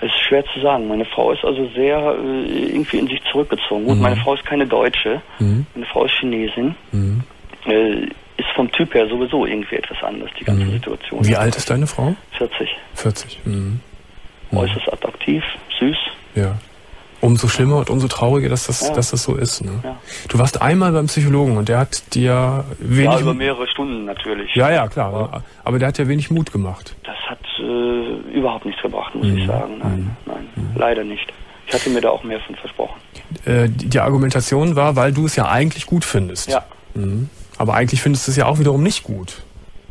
Es ist schwer zu sagen. Meine Frau ist also sehr äh, irgendwie in sich zurückgezogen. Gut, mhm. meine Frau ist keine Deutsche. Mhm. Meine Frau ist Chinesin. Mhm. Äh, ist vom Typ her sowieso irgendwie etwas anders, die ganze mhm. Situation. Wie alt ist deine Frau? 40. 40. Mhm. Äußerst attraktiv, süß. Ja. Umso schlimmer und umso trauriger, dass das, ja. dass das so ist. Ne? Ja. Du warst einmal beim Psychologen und der hat dir wenig. Ja, über mehrere Stunden natürlich. Ja, ja, klar. Aber, aber der hat dir wenig Mut gemacht. Das hat äh, überhaupt nichts gebracht, muss mhm. ich sagen. Nein, mhm. nein, mhm. leider nicht. Ich hatte mir da auch mehr von versprochen. Äh, die, die, Argumentation war, weil du es ja eigentlich gut findest. Ja. Mhm. Aber eigentlich findest du es ja auch wiederum nicht gut.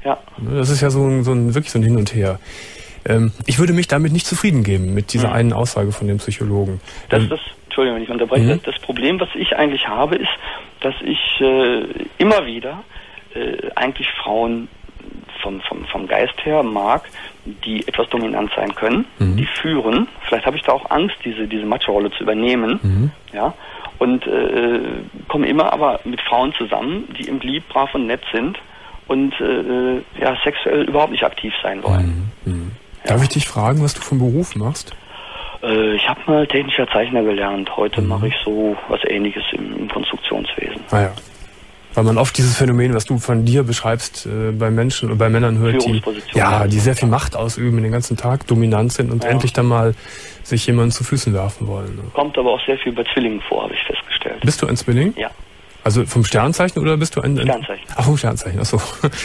Ja. Das ist ja so ein, so ein wirklich so ein Hin und Her. Ähm, ich würde mich damit nicht zufrieden geben, mit dieser mhm. einen Aussage von dem Psychologen. Das ist, Entschuldigung, wenn ich unterbreche, mhm. das, Problem, was ich eigentlich habe, ist, dass ich äh, immer wieder äh, eigentlich Frauen vom, vom, vom Geist her mag, die etwas dominant sein können, mhm. die führen. Vielleicht habe ich da auch Angst, diese, diese Macho-Rolle zu übernehmen. Mhm. Ja. Und äh, komme immer aber mit Frauen zusammen, die im lieb, brav und nett sind und äh, ja, sexuell überhaupt nicht aktiv sein wollen. Mhm. Darf ich dich fragen, was du vom Beruf machst? Äh, ich habe mal technischer Zeichner gelernt. Heute mhm. mache ich so was ähnliches im, im, Konstruktionswesen. Ah ja. Weil man oft dieses Phänomen, was du von dir beschreibst, äh, bei Menschen oder bei Männern hört, die, ja, die sehr viel Macht ausüben, den ganzen Tag dominant sind und ja. endlich dann mal sich jemanden zu Füßen werfen wollen. Ne? Kommt aber auch sehr viel bei Zwillingen vor, habe ich festgestellt. Bist du ein Zwilling? Ja. Also vom Sternzeichen oder bist du ein... Sternzeichen. Ach, vom Sternzeichen, achso.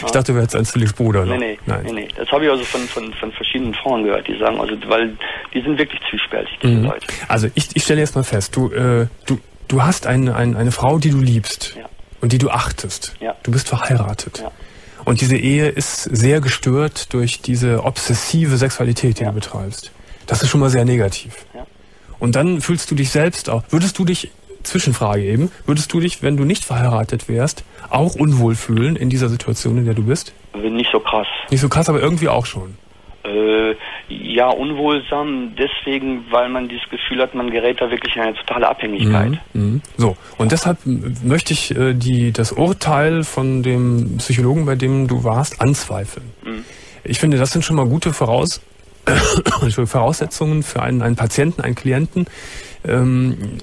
Ich dachte, du wärst ein Zwillingsbruder. Nee, nee, Nein. nee, nee. Das habe ich also von, von, von verschiedenen Frauen gehört, die sagen, also, weil die sind wirklich zwiespältig, diese mhm. Leute. Also ich, ich stelle jetzt mal fest, du, äh, du, du hast eine, eine, eine Frau, die du liebst ja. und die du achtest. Ja. Du bist verheiratet. Ja. Und diese Ehe ist sehr gestört durch diese obsessive Sexualität, die ja. du betreibst. Das ist schon mal sehr negativ. Ja. Und dann fühlst du dich selbst auch. Würdest du dich Zwischenfrage eben. Würdest du dich, wenn du nicht verheiratet wärst, auch unwohl fühlen in dieser Situation, in der du bist? Nicht so krass. Nicht so krass, aber irgendwie auch schon. Äh, ja, unwohlsam deswegen, weil man dieses Gefühl hat, man gerät da wirklich in eine totale Abhängigkeit. Mhm, mh. So, und deshalb möchte ich äh, die, das Urteil von dem Psychologen, bei dem du warst, anzweifeln. Mhm. Ich finde, das sind schon mal gute Voraus Voraussetzungen für einen, einen Patienten, einen Klienten, ähm,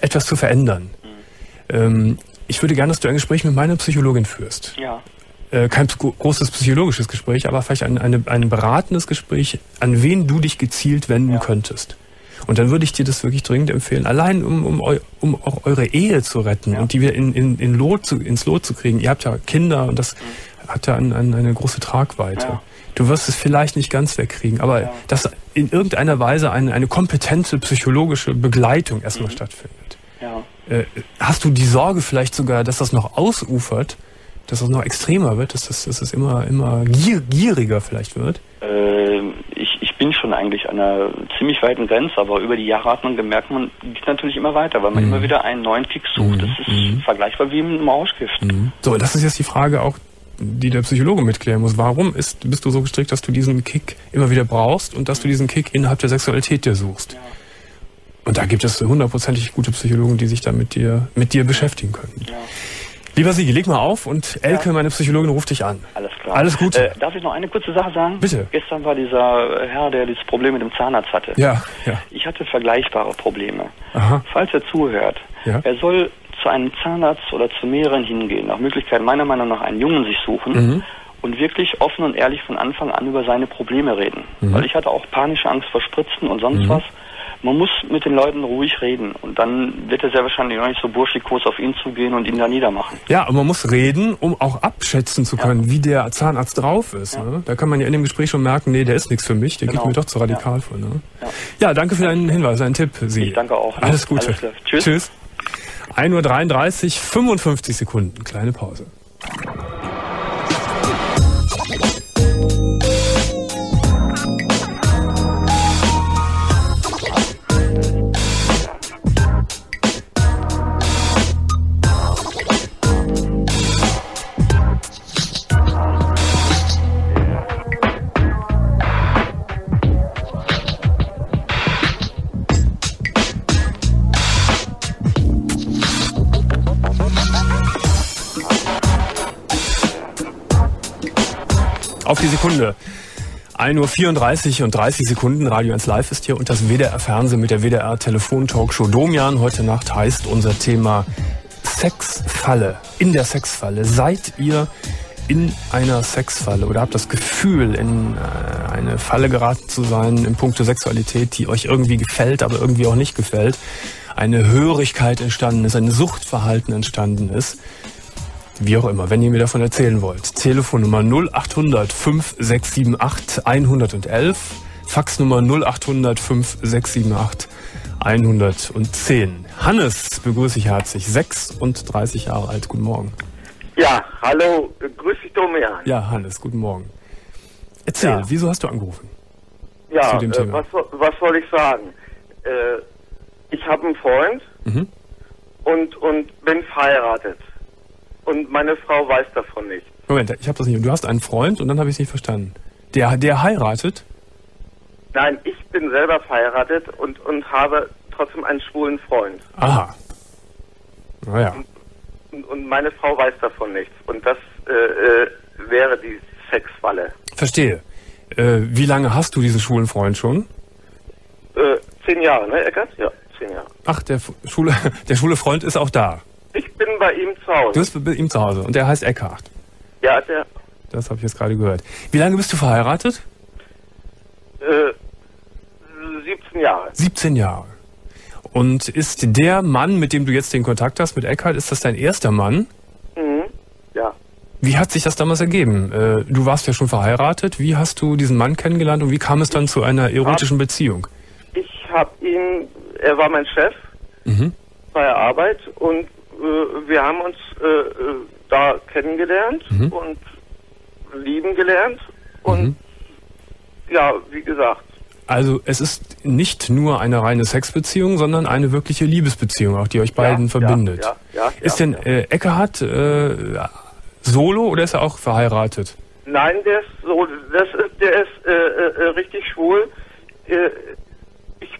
etwas zu verändern. Mhm. Ähm, ich würde gerne, dass du ein Gespräch mit meiner Psychologin führst. Ja. Äh, kein großes psychologisches Gespräch, aber vielleicht ein, eine, ein beratendes Gespräch, an wen du dich gezielt wenden ja. könntest. Und dann würde ich dir das wirklich dringend empfehlen, allein um, um, um auch eure Ehe zu retten ja. und die wieder in, in, in Lot zu, ins Lot zu kriegen. Ihr habt ja Kinder und das mhm. hat ja ein, ein, eine große Tragweite. Ja. Du wirst es vielleicht nicht ganz wegkriegen, aber ja. dass in irgendeiner Weise eine, eine kompetente psychologische Begleitung erstmal mhm. stattfindet. Ja. Äh, hast du die Sorge vielleicht sogar, dass das noch ausufert, dass das noch extremer wird, dass das, dass das immer, immer gier, gieriger vielleicht wird? Äh, ich, ich bin schon eigentlich an einer ziemlich weiten Grenze, aber über die Jahre hat man gemerkt, man geht natürlich immer weiter, weil man mhm. immer wieder einen neuen Kick sucht. Mhm. Das ist mhm. vergleichbar wie ein Mauschgift. Mhm. So, das ist jetzt die Frage auch, die der Psychologe mitklären muss. Warum ist, bist du so gestrickt, dass du diesen Kick immer wieder brauchst und dass du diesen Kick innerhalb der Sexualität dir suchst? Und da gibt es hundertprozentig gute Psychologen, die sich da mit dir, mit dir beschäftigen können. Ja. Lieber Sigi, leg mal auf und Elke, ja. meine Psychologin, ruft dich an. Alles klar. Alles gut. Äh, darf ich noch eine kurze Sache sagen? Bitte. Gestern war dieser Herr, der dieses Problem mit dem Zahnarzt hatte. Ja, ja. Ich hatte vergleichbare Probleme. Aha. Falls er zuhört, ja. er soll zu einem Zahnarzt oder zu mehreren hingehen, nach Möglichkeit meiner Meinung nach einen Jungen sich suchen mhm. und wirklich offen und ehrlich von Anfang an über seine Probleme reden. Mhm. Weil ich hatte auch panische Angst vor Spritzen und sonst mhm. was. Man muss mit den Leuten ruhig reden und dann wird er sehr wahrscheinlich noch nicht so burschikos auf ihn zugehen und ihn da niedermachen. Ja, und man muss reden, um auch abschätzen zu können, ja. wie der Zahnarzt drauf ist. Ja. Ne? Da kann man ja in dem Gespräch schon merken, nee, der ist nichts für mich, der genau. geht mir doch zu radikal ja. vor. Ne? Ja. danke für deinen Hinweis, deinen Tipp, Sie. Ich danke auch. Alles Gute. Alles Tschüss. Tschüss. 1.33 Uhr, 55 Sekunden. Kleine Pause. Auf die Sekunde. 1.34 Uhr und 30 Sekunden. Radio 1 Live ist hier und das WDR Fernsehen mit der WDR Telefon Talkshow Domian. Heute Nacht heißt unser Thema Sexfalle. In der Sexfalle. Seid ihr in einer Sexfalle oder habt das Gefühl, in äh, eine Falle geraten zu sein in puncto Sexualität, die euch irgendwie gefällt, aber irgendwie auch nicht gefällt? Eine Hörigkeit entstanden ist, ein Suchtverhalten entstanden ist wie auch immer, wenn ihr mir davon erzählen wollt. Telefonnummer 0800 5678 111, Faxnummer 0800 5678 110. Hannes begrüße ich herzlich, 36 Jahre alt. Guten Morgen. Ja, hallo, grüß dich Domian. Ja, Hannes, guten Morgen. Erzähl, ja. wieso hast du angerufen? Ja, äh, was, was soll ich sagen? Äh, ich habe einen Freund mhm. und, und bin verheiratet und meine Frau weiß davon nicht. Moment, ich habe das nicht. Du hast einen Freund und dann habe ich es nicht verstanden. Der, der heiratet? Nein, ich bin selber verheiratet und, und habe trotzdem einen schwulen Freund. Aha. Naja. Und, und meine Frau weiß davon nichts. Und das äh, äh, wäre die Sexfalle. Verstehe. Äh, wie lange hast du diesen schwulen Freund schon? Äh, zehn Jahre, ne, Eckert? Ja, zehn Jahre. Ach, der schwule, der schwule Freund ist auch da. Ich bin bei ihm zu Hause. Du bist bei ihm zu Hause und der heißt Eckhart. Ja, der. Das habe ich jetzt gerade gehört. Wie lange bist du verheiratet? Äh, 17 Jahre. 17 Jahre. Und ist der Mann, mit dem du jetzt den Kontakt hast, mit Eckhart, ist das dein erster Mann? Mhm, ja. Wie hat sich das damals ergeben? Äh, du warst ja schon verheiratet. Wie hast du diesen Mann kennengelernt und wie kam es dann zu einer erotischen hab, Beziehung? Ich habe ihn, er war mein Chef mhm. bei der Arbeit und äh, wir haben uns äh, äh, da kennengelernt mhm. und lieben gelernt. Und mhm. ja, wie gesagt. Also es ist nicht nur eine reine Sexbeziehung, sondern eine wirkliche Liebesbeziehung, auch die euch beiden ja, verbindet. Ja, ja, ist denn äh, Eckehard äh, solo oder ist er auch verheiratet? Nein, der ist so, das ist, der ist äh, äh, richtig schwul. Äh, ich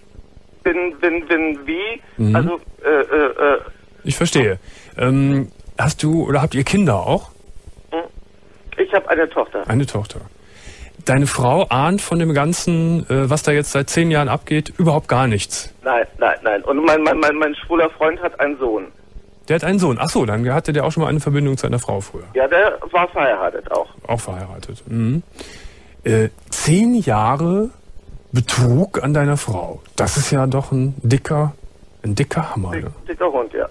bin, bin, bin wie, mhm. also, äh, äh, äh Ich verstehe. Ähm, hast du oder habt ihr Kinder auch? Hm. Ich habe eine Tochter. Eine Tochter. Deine Frau ahnt von dem Ganzen, äh, was da jetzt seit zehn Jahren abgeht, überhaupt gar nichts. Nein, nein, nein. Und mein, mein, mein, mein schwuler Freund hat einen Sohn. Der hat einen Sohn. Ach so, dann hatte der auch schon mal eine Verbindung zu einer Frau früher. Ja, der war verheiratet auch. Auch verheiratet. Mhm. Äh, zehn Jahre Betrug an deiner Frau. Das ist ja doch ein dicker, ein dicker Hammer. Dick, ne? Dicker Hund, ja.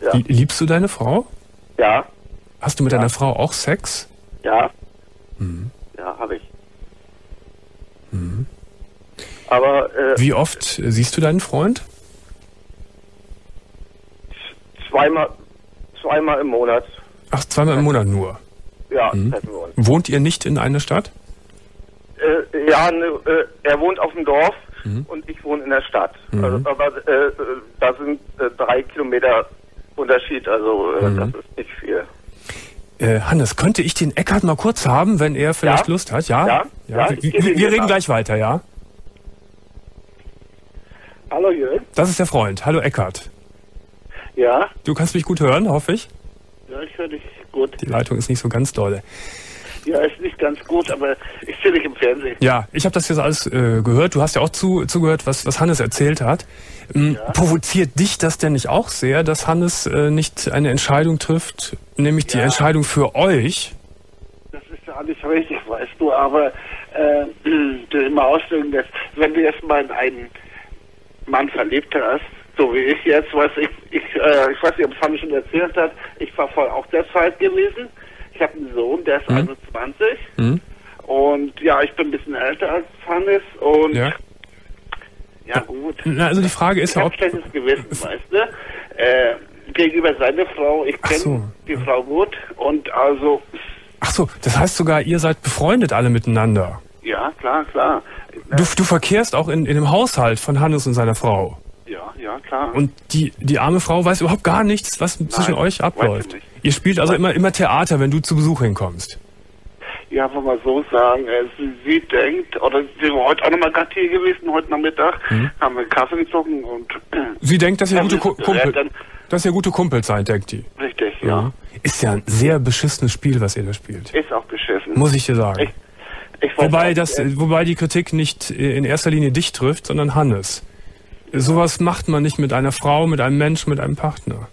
Ja. Liebst du deine Frau? Ja. Hast du mit ja. deiner Frau auch Sex? Ja. Mhm. Ja, habe ich. Mhm. Aber äh, wie oft siehst du deinen Freund? Zweimal, zweimal im Monat. Ach, zweimal im Monat nur. Ja, mhm. treffen wir uns. Wohnt ihr nicht in einer Stadt? Äh, ja, ne, äh, er wohnt auf dem Dorf mhm. und ich wohne in der Stadt. Mhm. Also, aber äh, da sind äh, drei Kilometer Unterschied, also äh, mhm. das ist nicht viel. Äh, Hannes, könnte ich den Eckart mal kurz haben, wenn er vielleicht ja? Lust hat? Ja? Ja. ja? ja wir, wir reden gleich weiter, ja? Hallo Jürgen. Das ist der Freund. Hallo Eckart. Ja. Du kannst mich gut hören, hoffe ich? Ja, ich höre dich gut. Die Leitung ist nicht so ganz dolle. Ja, ist nicht ganz gut, aber ich sehe dich im Fernsehen. Ja, ich habe das jetzt alles äh, gehört. Du hast ja auch zu, zugehört, was, was Hannes erzählt hat. Ähm, ja. Provoziert dich das denn nicht auch sehr, dass Hannes äh, nicht eine Entscheidung trifft, nämlich ja. die Entscheidung für euch? Das ist ja alles richtig, weißt du, aber äh, du immer ausdrücken lässt, wenn du erstmal in einen Mann verliebt hast, so wie ich jetzt, weiß ich, ich, äh, ich weiß nicht, ob es Hannes schon erzählt hat, ich war voll auch der Zeit gewesen ich habe einen Sohn, der ist mhm. 21. Mhm. Und ja, ich bin ein bisschen älter als Hannes und ja, ja gut. Na, also die Frage ist ja, ob... schlechtes Gewissen, weißt du? Äh, gegenüber seiner Frau, ich kenne so. die Frau gut und also... Ach so, das heißt sogar, ihr seid befreundet alle miteinander? Ja, klar, klar. Du, du verkehrst auch in, in dem Haushalt von Hannes und seiner Frau? Ja, ja, klar. Und die, die arme Frau weiß überhaupt gar nichts, was Nein, zwischen euch abläuft? Ihr spielt also immer, immer Theater, wenn du zu Besuch hinkommst. Ja, wenn man so sagen, äh, sie, sie denkt, oder sie war heute auch nochmal gerade hier gewesen, heute Nachmittag, mhm. haben wir Kaffee gezogen und... Sie denkt, dass ihr gute Kumpel, äh, dass ihr gute Kumpel seid, denkt die. Richtig, ja. Mhm. Ist ja ein sehr beschissenes Spiel, was ihr da spielt. Ist auch beschissen. Muss ich dir sagen. Ich, ich wobei, das, wobei die Kritik nicht in erster Linie dich trifft, sondern Hannes. Sowas macht man nicht mit einer Frau, mit einem Menschen, mit einem Partner.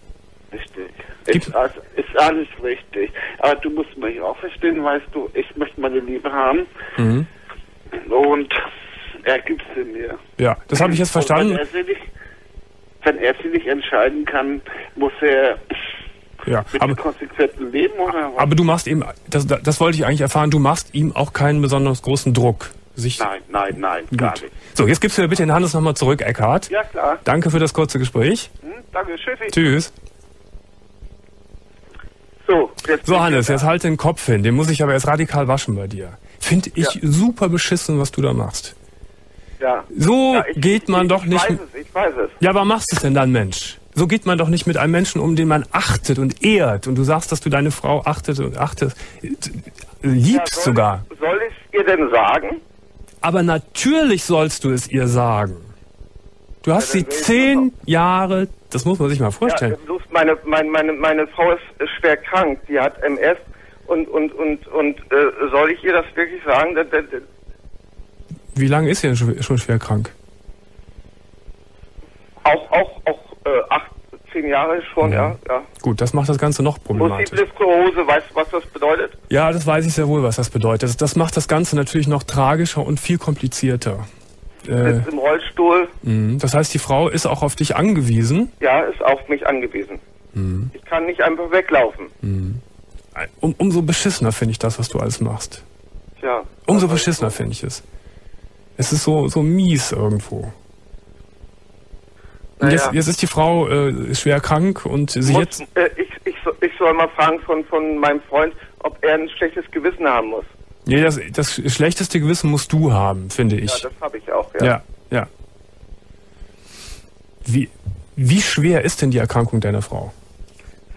Richtig. Ist, ist alles richtig. Aber du musst mich auch verstehen, weißt du, ich möchte meine Liebe haben. Mhm. Und er gibt sie mir. Ja, das habe ich jetzt verstanden. Wenn er, sie nicht, wenn er sie nicht entscheiden kann, muss er ja, mit aber, konsequenten Leben oder was? Aber du machst ihm, das, das wollte ich eigentlich erfahren, du machst ihm auch keinen besonders großen Druck. Sich nein, nein, nein, Gut. gar nicht. So, jetzt gibst du mir bitte den Hannes nochmal zurück, Eckhard. Ja, klar. Danke für das kurze Gespräch. Hm, danke, tschüssi. Tschüss. So, jetzt so Hannes, jetzt halt den Kopf hin. Den muss ich aber erst radikal waschen bei dir. Finde ich ja. super beschissen, was du da machst. Ja. So ja, ich, geht man ich, doch ich nicht. Weiß es, ich weiß es. Ja, aber machst es denn dann, Mensch? So geht man doch nicht mit einem Menschen um, den man achtet und ehrt. Und du sagst, dass du deine Frau achtet und achtest, liebst ja, soll sogar. Ich, soll ich ihr denn sagen? Aber natürlich sollst du es ihr sagen. Du hast ja, sie zehn Jahre, das muss man sich mal vorstellen. Ja, meine, meine, meine, meine Frau ist schwer krank, die hat MS und, und, und, und äh, soll ich ihr das wirklich sagen? Wie lange ist sie denn schon schwer krank? Auch, auch, auch äh, acht, zehn Jahre schon, ja. ja. ja. Gut, das macht das Ganze noch problematisch. Multiple Sklerose, weißt du, was das bedeutet? Ja, das weiß ich sehr wohl, was das bedeutet. Das macht das Ganze natürlich noch tragischer und viel komplizierter. Äh, im Rollstuhl. Mh. Das heißt, die Frau ist auch auf dich angewiesen? Ja, ist auf mich angewiesen. Mhm. Ich kann nicht einfach weglaufen. Mhm. Um, umso beschissener finde ich das, was du alles machst. Ja. Umso beschissener finde ich es. Es ist so, so mies irgendwo. Naja. Jetzt, jetzt, ist die Frau äh, schwer krank und sie muss, jetzt. Äh, ich, ich, ich soll mal fragen von, von meinem Freund, ob er ein schlechtes Gewissen haben muss. Nee, das, das schlechteste Gewissen musst du haben, finde ich. Ja, das habe ich auch, ja. Ja, ja. Wie, wie schwer ist denn die Erkrankung deiner Frau?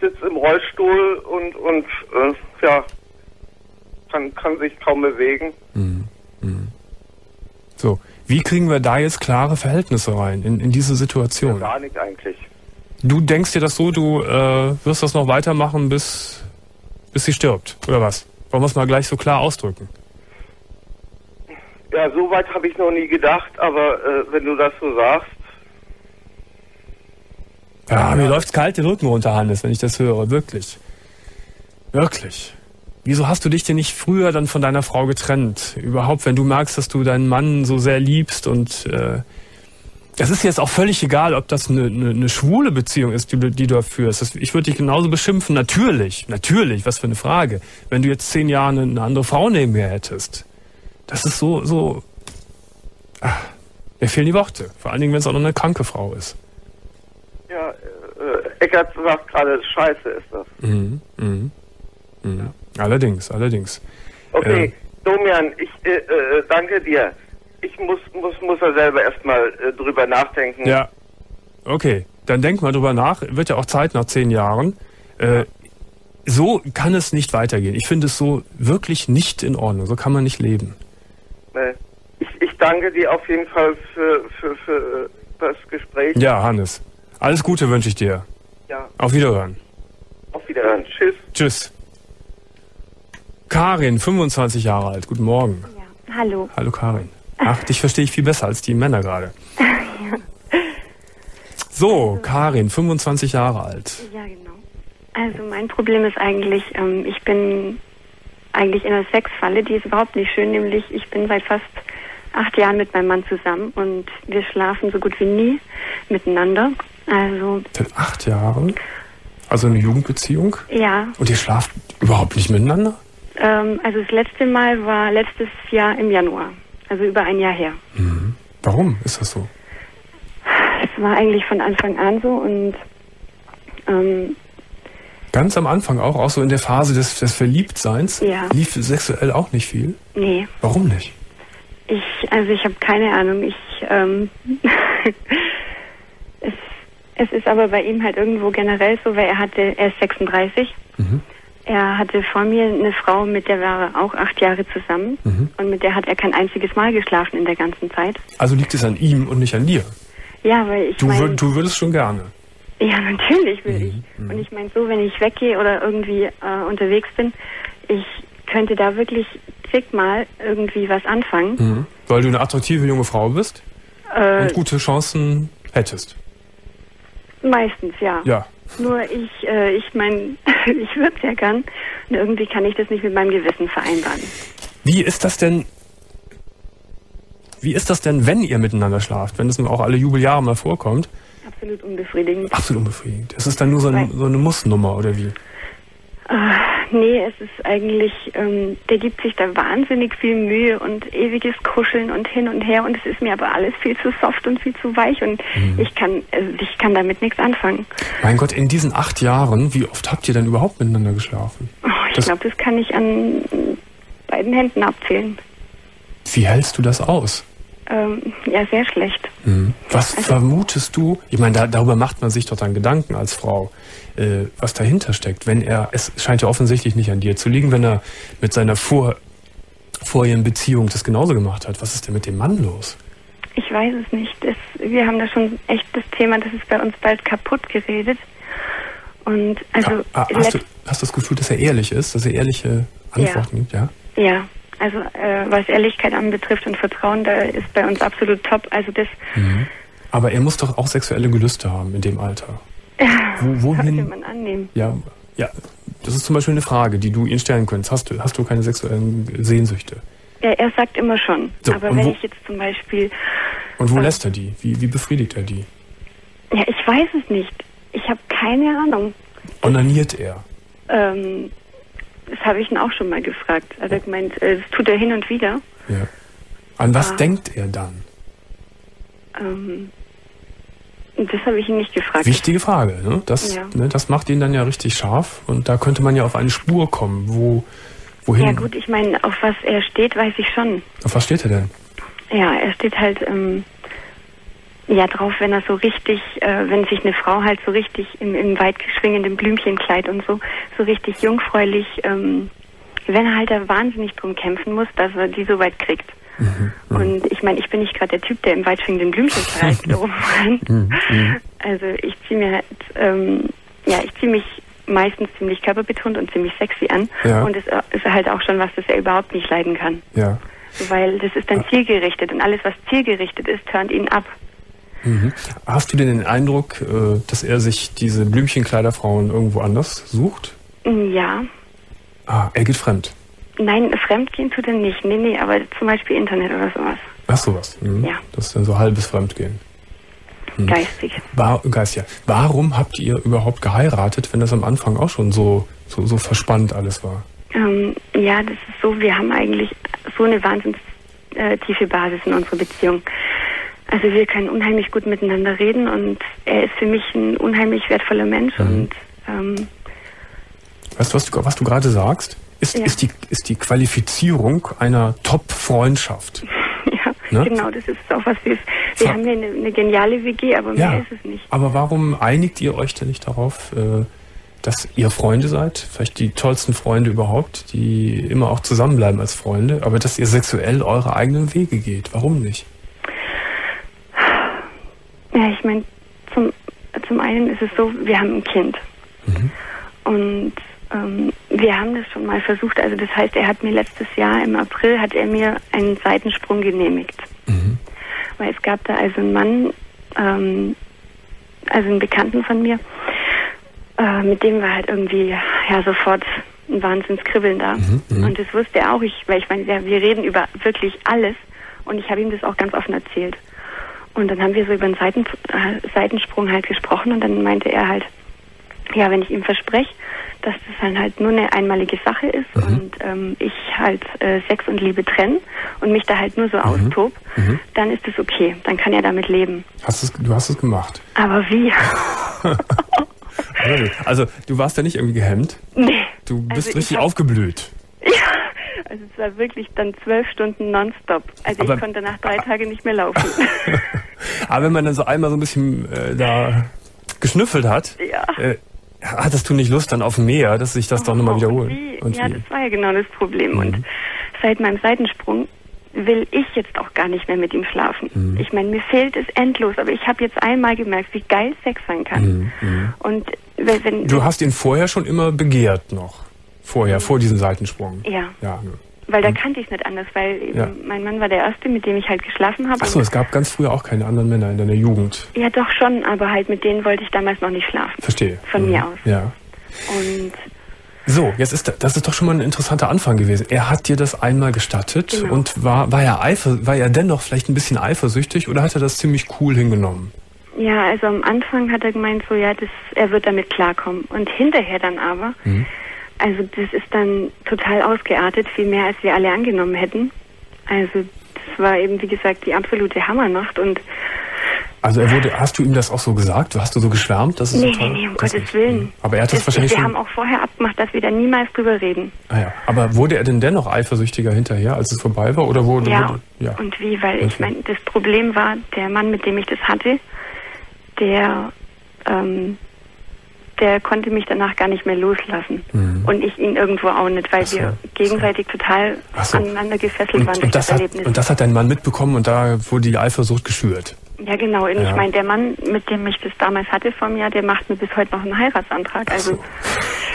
Sitzt im Rollstuhl und, und äh, ja, kann, kann sich kaum bewegen. Mhm. Mhm. So, wie kriegen wir da jetzt klare Verhältnisse rein in, in diese Situation? Ja, gar nicht eigentlich. Du denkst dir das so, du äh, wirst das noch weitermachen, bis, bis sie stirbt, oder was? Wollen wir es mal gleich so klar ausdrücken? Ja, so weit habe ich noch nie gedacht, aber äh, wenn du das so sagst. Ja, mir läuft's kalt den Rücken runter, Hannes, wenn ich das höre, wirklich. Wirklich. Wieso hast du dich denn nicht früher dann von deiner Frau getrennt? Überhaupt, wenn du merkst, dass du deinen Mann so sehr liebst und äh, es ist jetzt auch völlig egal, ob das eine, eine, eine schwule Beziehung ist, die, die du führst. Das, ich würde dich genauso beschimpfen. Natürlich, natürlich, was für eine Frage. Wenn du jetzt zehn Jahre eine, eine andere Frau neben mir hättest. Das ist so, so. Ach, mir fehlen die Worte. Vor allen Dingen, wenn es auch noch eine kranke Frau ist. Ja, äh, Eckert sagt gerade, scheiße ist das. Mhm, mhm, mhm. Ja. Allerdings, allerdings. Okay, äh, Domian, ich äh, äh, danke dir. Ich muss, muss, muss da selber erstmal äh, drüber nachdenken. Ja. Okay, dann denk mal drüber nach. Wird ja auch Zeit nach zehn Jahren. Äh, so kann es nicht weitergehen. Ich finde es so wirklich nicht in Ordnung. So kann man nicht leben. Ich, ich danke dir auf jeden Fall für, für, für das Gespräch. Ja, Hannes. Alles Gute wünsche ich dir. Ja. Auf Wiederhören. Auf Wiederhören. Tschüss. Tschüss. Karin, 25 Jahre alt. Guten Morgen. Ja. Hallo. Hallo Karin. Ach, dich verstehe ich viel besser als die Männer gerade. ja. So, also, Karin, 25 Jahre alt. Ja, genau. Also mein Problem ist eigentlich, ähm, ich bin eigentlich in einer Sexfalle, die ist überhaupt nicht schön, nämlich ich bin seit fast acht Jahren mit meinem Mann zusammen und wir schlafen so gut wie nie miteinander. Also seit acht Jahren? Also eine Jugendbeziehung? Ja. Und ihr schlaft überhaupt nicht miteinander? Ähm, also das letzte Mal war letztes Jahr im Januar, also über ein Jahr her. Mhm. Warum ist das so? Es war eigentlich von Anfang an so und ähm, Ganz am Anfang auch, auch so in der Phase des, des Verliebtseins, ja. lief sexuell auch nicht viel? Nee. Warum nicht? Ich, also ich habe keine Ahnung. Ich, ähm, es, es ist aber bei ihm halt irgendwo generell so, weil er hatte, er ist 36. Mhm. Er hatte vor mir eine Frau, mit der war er auch acht Jahre zusammen mhm. und mit der hat er kein einziges Mal geschlafen in der ganzen Zeit. Also liegt es an ihm und nicht an dir? Ja, weil ich du, mein, du würdest schon gerne. Ja, natürlich will mhm. ich. Mhm. Und ich meine so, wenn ich weggehe oder irgendwie äh, unterwegs bin, ich könnte da wirklich zigmal irgendwie was anfangen. Mhm. Weil du eine attraktive junge Frau bist äh, und gute Chancen hättest. Meistens, ja. Ja. Nur ich, äh, ich meine, ich würde es ja gern. Und irgendwie kann ich das nicht mit meinem Gewissen vereinbaren. Wie ist das denn? Wie ist das denn, wenn ihr miteinander schlaft? Wenn es auch alle Jubeljahre mal vorkommt? Absolut unbefriedigend. Absolut unbefriedigend. Ist es dann nur so, ein, so eine Mussnummer oder wie? Uh, nee, es ist eigentlich, ähm, der gibt sich da wahnsinnig viel Mühe und ewiges Kuscheln und hin und her und es ist mir aber alles viel zu soft und viel zu weich und mhm. ich kann, also ich kann damit nichts anfangen. Mein Gott, in diesen acht Jahren, wie oft habt ihr denn überhaupt miteinander geschlafen? Oh, ich glaube, das kann ich an beiden Händen abzählen. Wie hältst du das aus? Ähm, ja, sehr schlecht. Mhm. Was also, vermutest du? Ich meine, da, darüber macht man sich doch dann Gedanken als Frau äh, was dahinter steckt. Wenn er, es scheint ja offensichtlich nicht an dir zu liegen, wenn er mit seiner vor, vorherigen Beziehung das genauso gemacht hat. Was ist denn mit dem Mann los? Ich weiß es nicht. Das, wir haben da schon echt das Thema, das ist bei uns bald kaputt geredet. Und also. Ah, ah, hast, du, hast du das Gefühl, dass er ehrlich ist, dass er ehrliche Antworten gibt, ja? Ja. Also äh, was Ehrlichkeit anbetrifft und Vertrauen, da ist bei uns absolut top. Also das. Mhm. Aber er muss doch auch sexuelle Gelüste haben in dem Alter. Wo, wohin? Sollte man annehmen. Ja, ja, das ist zum Beispiel eine Frage, die du ihn stellen könntest. Hast du, hast du keine sexuellen Sehnsüchte? Ja, er sagt immer schon. So, Aber wenn wo, ich jetzt zum Beispiel. Und wo äh, lässt er die? Wie, wie befriedigt er die? Ja, ich weiß es nicht. Ich habe keine Ahnung. Onaniert er? Ähm, das habe ich ihn auch schon mal gefragt. Also er gemeint, äh, das tut er hin und wieder. Ja. An was ah. denkt er dann? Ähm, das habe ich ihn nicht gefragt. Wichtige Frage. Ne? Das, ja. ne, das macht ihn dann ja richtig scharf und da könnte man ja auf eine Spur kommen. Wo, wohin? Ja gut, ich meine, auf was er steht, weiß ich schon. Auf was steht er denn? Ja, er steht halt ähm, ja drauf, wenn er so richtig, äh, wenn sich eine Frau halt so richtig im, im weit schwingenden Blümchenkleid und so, so richtig jungfräulich ähm, wenn er halt da wahnsinnig drum kämpfen muss, dass er die so weit kriegt. Mhm, und ich meine, ich bin nicht gerade der Typ, der im weitschwingenden Blümchenkleid rumrennt. Mhm, mhm, also ich ziehe mir halt, ähm, ja, ich ziehe mich meistens ziemlich körperbetont und ziemlich sexy an. Ja. Und es ist halt auch schon was, das er überhaupt nicht leiden kann. Ja. Weil das ist dann zielgerichtet und alles, was zielgerichtet ist, turnt ihn ab. Mhm. Hast du denn den Eindruck, äh, dass er sich diese Blümchenkleiderfrauen irgendwo anders sucht? Ja. Ah, er geht fremd. Nein, fremdgehen tut er nicht. Nee, nee, aber zum Beispiel Internet oder sowas. Ach sowas. Mhm. Ja. Das ist dann so halbes Fremdgehen. Mhm. Geistig. War, geistig. Warum habt ihr überhaupt geheiratet, wenn das am Anfang auch schon so, so, so verspannt alles war? Ähm, ja, das ist so, wir haben eigentlich so eine wahnsinnig äh, tiefe Basis in unserer Beziehung. Also wir können unheimlich gut miteinander reden und er ist für mich ein unheimlich wertvoller Mensch mhm. und ähm, Weißt du, was du, was du gerade sagst? Ist, ja. ist, die, ist die Qualifizierung einer Top-Freundschaft. Ja, ne? genau, das ist auch was wir. Wir Ver haben ja eine, eine, geniale WG, aber mehr ja, ist es nicht. Aber warum einigt ihr euch denn nicht darauf, äh, dass ihr Freunde seid? Vielleicht die tollsten Freunde überhaupt, die immer auch zusammenbleiben als Freunde, aber dass ihr sexuell eure eigenen Wege geht. Warum nicht? Ja, ich meine, zum, zum einen ist es so, wir haben ein Kind. Mhm. Und ähm, wir haben das schon mal versucht. Also das heißt, er hat mir letztes Jahr im April hat er mir einen Seitensprung genehmigt. Mhm. Weil es gab da also einen Mann, ähm, also einen Bekannten von mir, äh, mit dem war halt irgendwie ja sofort ein Wahnsinnskribbeln da. Mhm, mhm, und das wusste er auch. Ich, weil ich meine, ja, wir reden über wirklich alles und ich habe ihm das auch ganz offen erzählt. Und dann haben wir so über einen Seiten, äh, Seitensprung halt gesprochen und dann meinte er halt, ja, wenn ich ihm verspreche, dass das dann halt nur eine einmalige Sache ist mhm. und ähm, ich halt äh, Sex und Liebe trenne und mich da halt nur so mhm. austob, mhm. dann ist es okay. Dann kann er damit leben. Hast es, du hast es gemacht. Aber wie? also du warst ja nicht irgendwie gehemmt. Nee. Du bist also richtig aufgeblüht. Ja. Also es war wirklich dann zwölf Stunden nonstop. Also Aber, ich konnte nach drei Tagen nicht mehr laufen. Aber wenn man dann so einmal so ein bisschen äh, da geschnüffelt hat, ja. äh, hattest du nicht Lust dann auf mehr, dass sich das oh, doch nochmal wiederholt? Und ja, wie? das war ja genau das Problem. Mhm. Und seit meinem Seitensprung will ich jetzt auch gar nicht mehr mit ihm schlafen. Mhm. Ich meine, mir fehlt es endlos, aber ich habe jetzt einmal gemerkt, wie geil Sex sein kann. Mhm. mhm. Und wenn, wenn, du hast ihn vorher schon immer begehrt noch. Vorher, mhm. vor diesem Seitensprung. Ja. ja. Weil da hm. kannte ich es nicht anders, weil ja. mein Mann war der Erste, mit dem ich halt geschlafen habe. Achso, es gab ganz früher auch keine anderen Männer in deiner Jugend. Ja, doch schon, aber halt mit denen wollte ich damals noch nicht schlafen. Verstehe. Von mhm. mir aus. Ja. Und so, jetzt ist das ist doch schon mal ein interessanter Anfang gewesen. Er hat dir das einmal gestattet genau. und war war er eifer, war er dennoch vielleicht ein bisschen eifersüchtig oder hat er das ziemlich cool hingenommen? Ja, also am Anfang hat er gemeint so, ja, das, er wird damit klarkommen und hinterher dann aber mhm. Also das ist dann total ausgeartet, viel mehr als wir alle angenommen hätten. Also das war eben, wie gesagt, die absolute Hammernacht und also er wurde, hast du ihm das auch so gesagt? Hast du so geschwärmt? Das ist nee, so nee, nee, um Gottes nicht. Willen. Aber er hat das, das wahrscheinlich Wir schon... haben auch vorher abgemacht, dass wir da niemals drüber reden. Ah ja. Aber wurde er denn dennoch eifersüchtiger hinterher, als es vorbei war? Oder wurde, ja, wurde, ja. und wie? Weil ich meine, das Problem war, der Mann, mit dem ich das hatte, der ähm, der konnte mich danach gar nicht mehr loslassen. Mhm. Und ich ihn irgendwo auch nicht, weil so, wir gegenseitig so. total so. aneinander gefesselt und, waren. Und das, hat, und das hat dein Mann mitbekommen und da wurde die Eifersucht geschürt. Ja, genau. Und ja. ich meine, der Mann, mit dem ich das damals hatte vor mir, der macht mir bis heute noch einen Heiratsantrag. Also.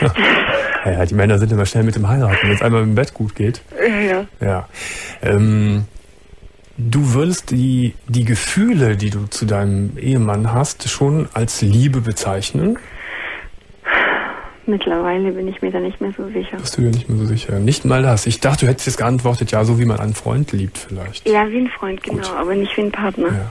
ja, ja, die Männer sind immer schnell mit dem Heiraten, wenn es einmal im Bett gut geht. Ja, ja. ja. Ähm, du würdest die, die Gefühle, die du zu deinem Ehemann hast, schon als Liebe bezeichnen? Mittlerweile bin ich mir da nicht mehr so sicher. Bist du dir nicht mehr so sicher? Nicht mal das. Ich dachte, du hättest jetzt geantwortet, ja, so wie man einen Freund liebt vielleicht. Ja, wie ein Freund, genau, Gut. aber nicht wie ein Partner. Ja.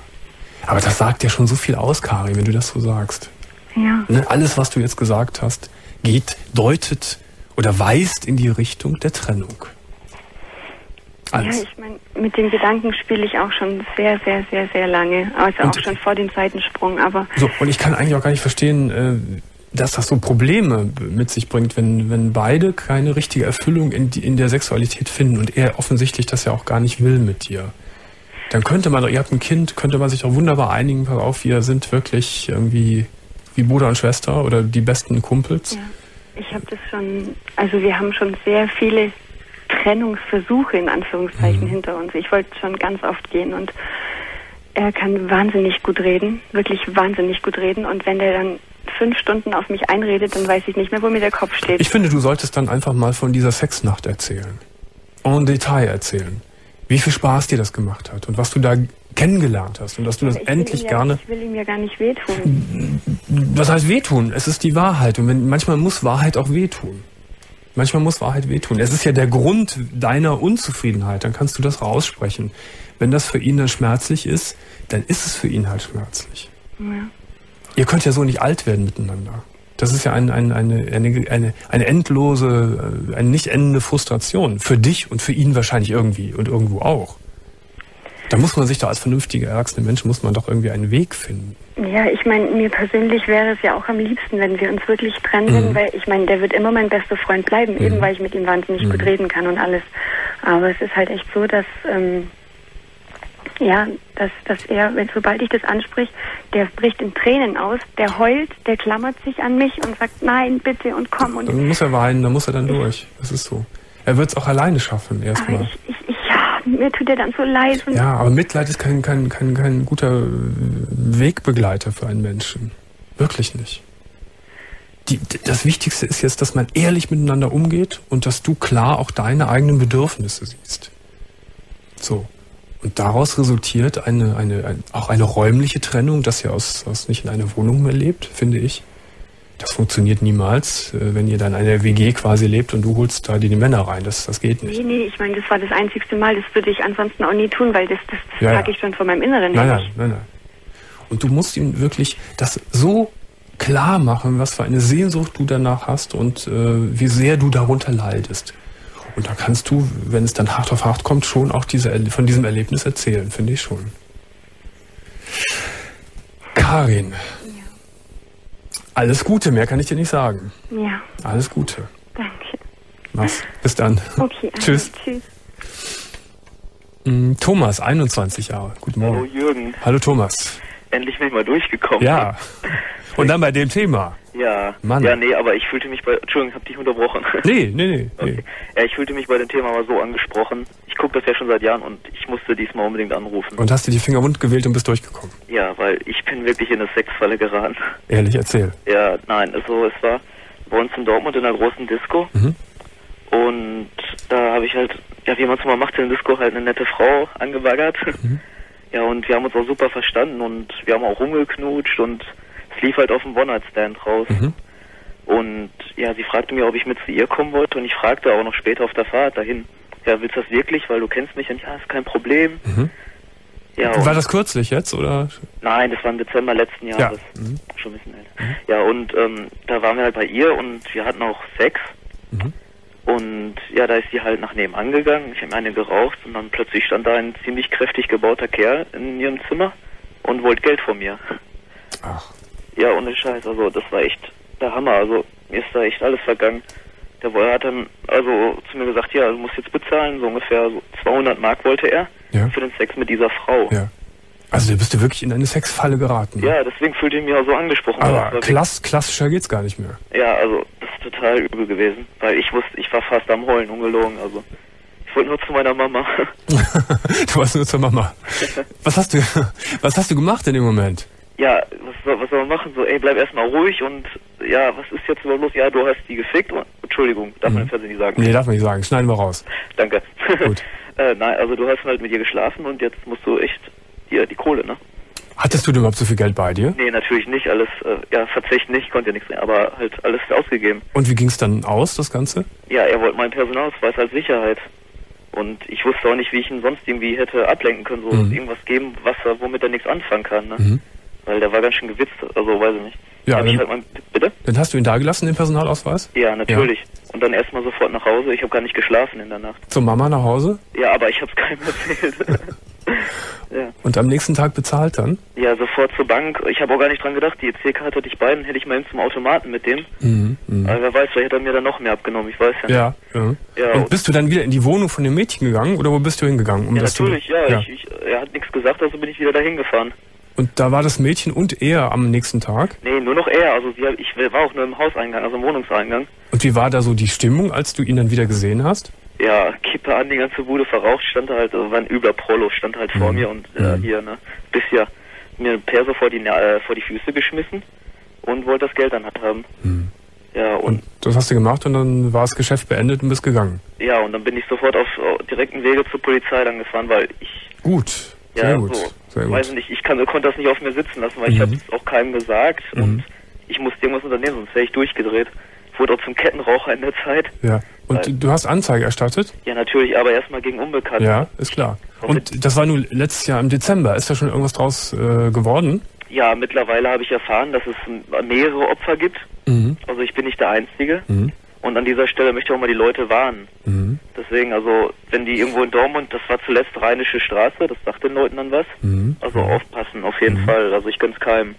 Aber das sagt ja schon so viel aus, Kari, wenn du das so sagst. Ja. Ne? Alles, was du jetzt gesagt hast, geht, deutet oder weist in die Richtung der Trennung. Alles. Ja, ich meine, mit den Gedanken spiele ich auch schon sehr, sehr, sehr, sehr lange. Also und, auch schon vor dem Seitensprung, aber. So, und ich kann eigentlich auch gar nicht verstehen, äh, dass das so Probleme mit sich bringt, wenn, wenn beide keine richtige Erfüllung in, die, in der Sexualität finden und er offensichtlich das ja auch gar nicht will mit dir. Dann könnte man, ihr habt ein Kind, könnte man sich auch wunderbar einigen, pass auf, wir sind wirklich irgendwie wie Bruder und Schwester oder die besten Kumpels. Ja, ich habe das schon, also wir haben schon sehr viele Trennungsversuche in Anführungszeichen mhm. hinter uns. Ich wollte schon ganz oft gehen und er kann wahnsinnig gut reden, wirklich wahnsinnig gut reden. Und wenn der dann fünf Stunden auf mich einredet, dann weiß ich nicht mehr, wo mir der Kopf steht. Ich finde, du solltest dann einfach mal von dieser Sexnacht erzählen. En Detail erzählen. Wie viel Spaß dir das gemacht hat und was du da kennengelernt hast und dass du das ich endlich ja, gerne. Ich will ihm ja gar nicht wehtun. Was heißt wehtun? Es ist die Wahrheit und wenn, manchmal muss Wahrheit auch wehtun. Manchmal muss Wahrheit wehtun. Es ist ja der Grund deiner Unzufriedenheit. Dann kannst du das raussprechen. Wenn das für ihn dann schmerzlich ist, dann ist es für ihn halt schmerzlich. Ja. Ihr könnt ja so nicht alt werden miteinander. Das ist ja ein, ein, eine, eine, eine, eine endlose, äh, eine nicht endende Frustration. Für dich und für ihn wahrscheinlich irgendwie und irgendwo auch. Da muss man sich doch als vernünftiger, erwachsener Mensch, muss man doch irgendwie einen Weg finden. Ja, ich meine, mir persönlich wäre es ja auch am liebsten, wenn wir uns wirklich trennen mhm. weil ich meine, der wird immer mein bester Freund bleiben, mhm. eben weil ich mit ihm wahnsinnig mhm. gut reden kann und alles. Aber es ist halt echt so, dass ähm, ja, dass, dass er, wenn sobald ich das ansprich, der bricht in Tränen aus, der heult, der klammert sich an mich und sagt, nein, bitte und komm. Und dann muss er weinen, dann muss er dann durch. Das ist so. Er wird es auch alleine schaffen, erstmal. Ich, ich, ja, mir tut er dann so leid. ja, aber Mitleid ist kein, kein, kein, kein guter Wegbegleiter für einen Menschen. Wirklich nicht. Die, das Wichtigste ist jetzt, dass man ehrlich miteinander umgeht und dass du klar auch deine eigenen Bedürfnisse siehst. So. Und daraus resultiert eine, eine, ein, auch eine räumliche Trennung, dass ihr aus, aus nicht in einer Wohnung mehr lebt, finde ich. Das funktioniert niemals, äh, wenn ihr dann in einer WG quasi lebt und du holst da die, die Männer rein. Das, das geht nicht. Nee, nee, ich meine, das war das einzigste Mal. Das würde ich ansonsten auch nie tun, weil das, das ja, sage ich schon von meinem Inneren. Nein, nein, nein, nein. Und du musst ihm wirklich das so klar machen, was für eine Sehnsucht du danach hast und äh, wie sehr du darunter leidest. Und da kannst du, wenn es dann hart auf hart kommt, schon auch diese, von diesem Erlebnis erzählen, finde ich schon. Karin. Ja. Alles Gute, mehr kann ich dir nicht sagen. Ja. Alles Gute. Danke. Mach's. Bis dann. Okay. Also, tschüss. Tschüss. Mm, Thomas, 21 Jahre. Guten Morgen. Hallo Jürgen. Hallo Thomas. Endlich bin ich mal durchgekommen. Ja. Und dann bei dem Thema. Ja, Mann. ja, nee, aber ich fühlte mich bei, Entschuldigung, ich hab dich unterbrochen. Nee, nee, nee. Okay. Ja, ich fühlte mich bei dem Thema aber so angesprochen. Ich gucke das ja schon seit Jahren und ich musste diesmal unbedingt anrufen. Und hast du die Finger wund gewählt und bist durchgekommen? Ja, weil ich bin wirklich in eine Sexfalle geraten. Ehrlich, erzähl. Ja, nein, also es war bei uns in Dortmund in einer großen Disco. Mhm. Und da habe ich halt, ja, wie man es mal macht in der Disco, halt eine nette Frau angebaggert. Mhm. Ja, und wir haben uns auch super verstanden und wir haben auch rumgeknutscht und lief halt auf dem One-Night-Stand raus. Mhm. Und ja, sie fragte mir, ob ich mit zu ihr kommen wollte und ich fragte auch noch später auf der Fahrt dahin, ja, willst du das wirklich, weil du kennst mich und ja, ist kein Problem. Mhm. Ja, war das kürzlich jetzt oder? Nein, das war im Dezember letzten Jahres. Ja. Mhm. Schon ein bisschen älter. Mhm. Ja, und ähm, da waren wir halt bei ihr und wir hatten auch Sex. Mhm. Und ja, da ist sie halt nach nebenan gegangen. Ich habe eine geraucht und dann plötzlich stand da ein ziemlich kräftig gebauter Kerl in ihrem Zimmer und wollte Geld von mir. Ach. Ja, ohne Scheiß. Also das war echt der Hammer. Also mir ist da echt alles vergangen. Der hat dann also zu mir gesagt, ja, du musst jetzt bezahlen, so ungefähr so 200 Mark wollte er ja. für den Sex mit dieser Frau. Ja. Also da bist du wirklich in eine Sexfalle geraten. Ja, deswegen fühlte ich mich auch so angesprochen. Aber klass, klassischer geht's gar nicht mehr. Ja, also das ist total übel gewesen, weil ich wusste, ich war fast am Heulen, ungelogen. Also ich wollte nur zu meiner Mama. du warst nur zur Mama. Was hast du, was hast du gemacht in dem Moment? Ja, was soll, was soll man machen? So, ey, bleib erstmal ruhig und ja, was ist jetzt überhaupt los? Ja, du hast die gefickt. Entschuldigung, darf mhm. man im Fernsehen nicht sagen. Nee, darf man nicht sagen. Schneiden wir raus. Danke. Gut. äh, nein, also du hast halt mit ihr geschlafen und jetzt musst du echt dir die Kohle, ne? Hattest du denn überhaupt so viel Geld bei dir? Nee, natürlich nicht. Alles, äh, ja, verzichten nicht, konnte ja nichts mehr, aber halt alles ausgegeben. Und wie ging es dann aus, das Ganze? Ja, er wollte meinen Personalausweis als Sicherheit. Und ich wusste auch nicht, wie ich ihn sonst irgendwie hätte ablenken können, so mhm. irgendwas geben, was er, womit er nichts anfangen kann, ne? Mhm. Weil der war ganz schön gewitzt, also weiß ich nicht. Ja, dann, halt mal, bitte? Dann hast du ihn da gelassen, den Personalausweis? Ja, natürlich. Ja. Und dann erstmal sofort nach Hause. Ich habe gar nicht geschlafen in der Nacht. Zur Mama nach Hause? Ja, aber ich habe es keinem erzählt. ja. Und am nächsten Tag bezahlt dann? Ja, sofort zur Bank. Ich habe auch gar nicht dran gedacht, die EC-Karte hatte ich beiden, hätte ich mal hin zum Automaten mit dem. Mhm, mh. Aber wer weiß, vielleicht hat er mir dann noch mehr abgenommen, ich weiß ja nicht. Ja, ja. ja und, bist du dann wieder in die Wohnung von dem Mädchen gegangen oder wo bist du hingegangen? Um ja, natürlich, du, ja. ja. Ich, ich, er hat nichts gesagt, also bin ich wieder dahin gefahren. Und da war das Mädchen und er am nächsten Tag? Nee, nur noch er. Also sie, ich war auch nur im Hauseingang, also im Wohnungseingang. Und wie war da so die Stimmung, als du ihn dann wieder gesehen hast? ja, Kippe an, die ganze Bude verraucht, stand halt, also war ein übler Prolo, stand halt vor mhm. mir und äh, mhm. hier, ne, bisher mir ein Perso vor die, äh, vor die Füße geschmissen und wollte das Geld dann halt haben. Mhm. Ja, und, und, das hast du gemacht und dann war das Geschäft beendet und bist gegangen. Ja, und dann bin ich sofort auf, auf direkten Wege zur Polizei dann gefahren, weil ich. Gut, sehr ja, gut. So, sehr gut. Weiß nicht, ich kann, konnte das nicht auf mir sitzen lassen, weil mhm. ich habe es auch keinem gesagt mhm. und ich musste irgendwas unternehmen, sonst wäre ich durchgedreht. Wurde auch zum Kettenraucher in der Zeit. Ja. Und weil, du hast Anzeige erstattet? Ja, natürlich, aber erstmal gegen Unbekannte. Ja, ist klar. Und das war nun letztes Jahr im Dezember. Ist da schon irgendwas draus äh, geworden? Ja, mittlerweile habe ich erfahren, dass es mehrere Opfer gibt. Mhm. Also ich bin nicht der Einzige. Mhm. Und an dieser Stelle möchte ich auch mal die Leute warnen. Mhm. Deswegen, also wenn die irgendwo in Dortmund, das war zuletzt Rheinische Straße, das sagt den Leuten dann was. Mhm. Also mhm. aufpassen, auf jeden mhm. Fall. Also ich gönn's keinem.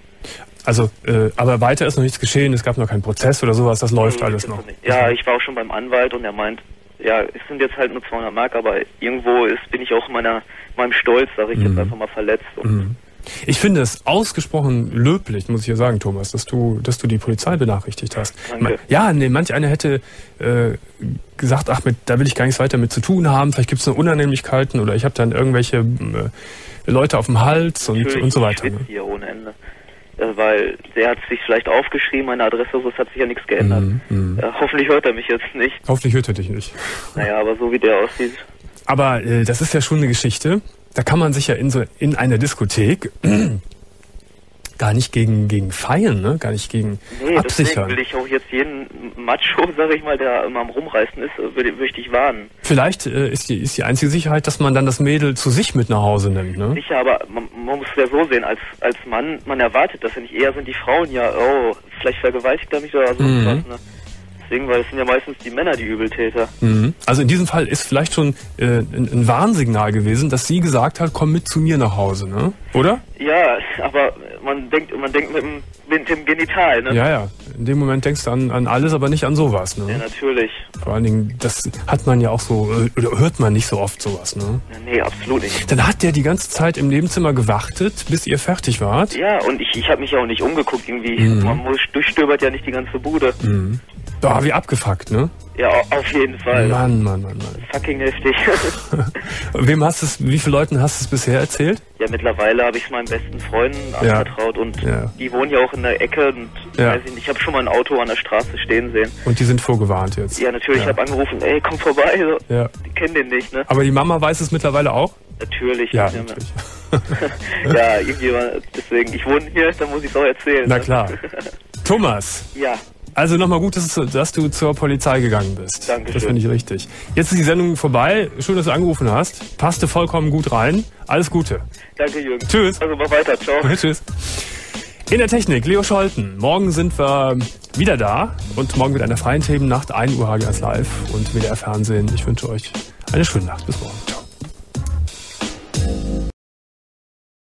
Also, äh, aber weiter ist noch nichts geschehen, es gab noch keinen Prozess oder sowas, das läuft alles noch. Ja, ich war auch schon beim Anwalt und er meint, ja, es sind jetzt halt nur 200 Mark, aber irgendwo ist, bin ich auch meiner, meinem Stolz, sage ich jetzt einfach mal verletzt. Und ich finde es ausgesprochen löblich, muss ich ja sagen, Thomas, dass du, dass du die Polizei benachrichtigt hast. Danke. Ja, nee, manch einer hätte äh, gesagt, ach, mit, da will ich gar nichts weiter mit zu tun haben. Vielleicht gibt es nur Unannehmlichkeiten oder ich habe dann irgendwelche äh, Leute auf dem Hals und, und so weiter. Ne? Hier ohne Ende. Äh, weil der hat sich vielleicht aufgeschrieben, meine Adresse, so es hat sich ja nichts geändert. Mm, mm. Hoffentlich hört er mich jetzt nicht. Hoffentlich hört er dich nicht. Naja, aber so wie der aussieht. Aber äh, das ist ja schon eine Geschichte da kann man sich ja in so in einer Diskothek gar nicht gegen gegen feiern, ne? Gar nicht gegen nee, absichern. will ich auch jetzt jeden Macho, sag ich mal, der immer am rumreißen ist, würde, würde ich warnen. Vielleicht äh, ist die ist die einzige Sicherheit, dass man dann das Mädel zu sich mit nach Hause nimmt, ne? Sicher, aber man, man muss es ja so sehen, als als Mann, man erwartet das ja nicht. Eher sind die Frauen ja, oh, vielleicht vergewaltigt er mich oder so mhm. was, ne? Deswegen, weil es sind ja meistens die Männer die Übeltäter. Mhm. Also in diesem Fall ist vielleicht schon äh, ein, ein, Warnsignal gewesen, dass sie gesagt hat, komm mit zu mir nach Hause, ne? Oder? Ja, aber man denkt, man denkt mit dem, mit dem Genital, ne? Ja, ja. In dem Moment denkst du an, an alles, aber nicht an sowas, ne? Ja, natürlich. Vor allen Dingen, das hat man ja auch so, äh, oder hört man nicht so oft sowas, ne? Ja, nee, absolut nicht. Dann hat der die ganze Zeit im Nebenzimmer gewartet, bis ihr fertig wart? Ja, und ich, ich habe mich auch nicht umgeguckt irgendwie. Mhm. Man muss, durchstöbert ja nicht die ganze Bude. Mhm. Boah, wie abgefuckt, ne? Ja, auf jeden Fall. Mann, Mann, Mann, Mann. Fucking heftig. Wem hast es, wie viele Leuten hast du es bisher erzählt? Ja, mittlerweile habe ich es meinen besten Freunden ja. anvertraut und ja. die wohnen ja auch in der Ecke und ja. weiß ich nicht, ich habe schon mal ein Auto an der Straße stehen sehen. Und die sind vorgewarnt jetzt? Ja, natürlich, ich habe angerufen, ey, komm vorbei. So. Ja. Die kennen den nicht, ne? Aber die Mama weiß es mittlerweile auch? Natürlich. Ja, natürlich. ja, irgendwie, deswegen, ich wohne hier, da muss ich es auch erzählen. Na ne? klar. Thomas. Ja. Also nochmal gut, dass, dass, du zur Polizei gegangen bist. Danke. Das finde ich richtig. Jetzt ist die Sendung vorbei. Schön, dass du angerufen hast. Passte vollkommen gut rein. Alles Gute. Danke, Jürgen. Tschüss. Also mal weiter. Ciao. Tschüss. In der Technik, Leo Scholten. Morgen sind wir wieder da und morgen mit einer freien Themennacht, 1 Uhr HGS Live und WDR Fernsehen. Ich wünsche euch eine schöne Nacht. Bis morgen. Ciao.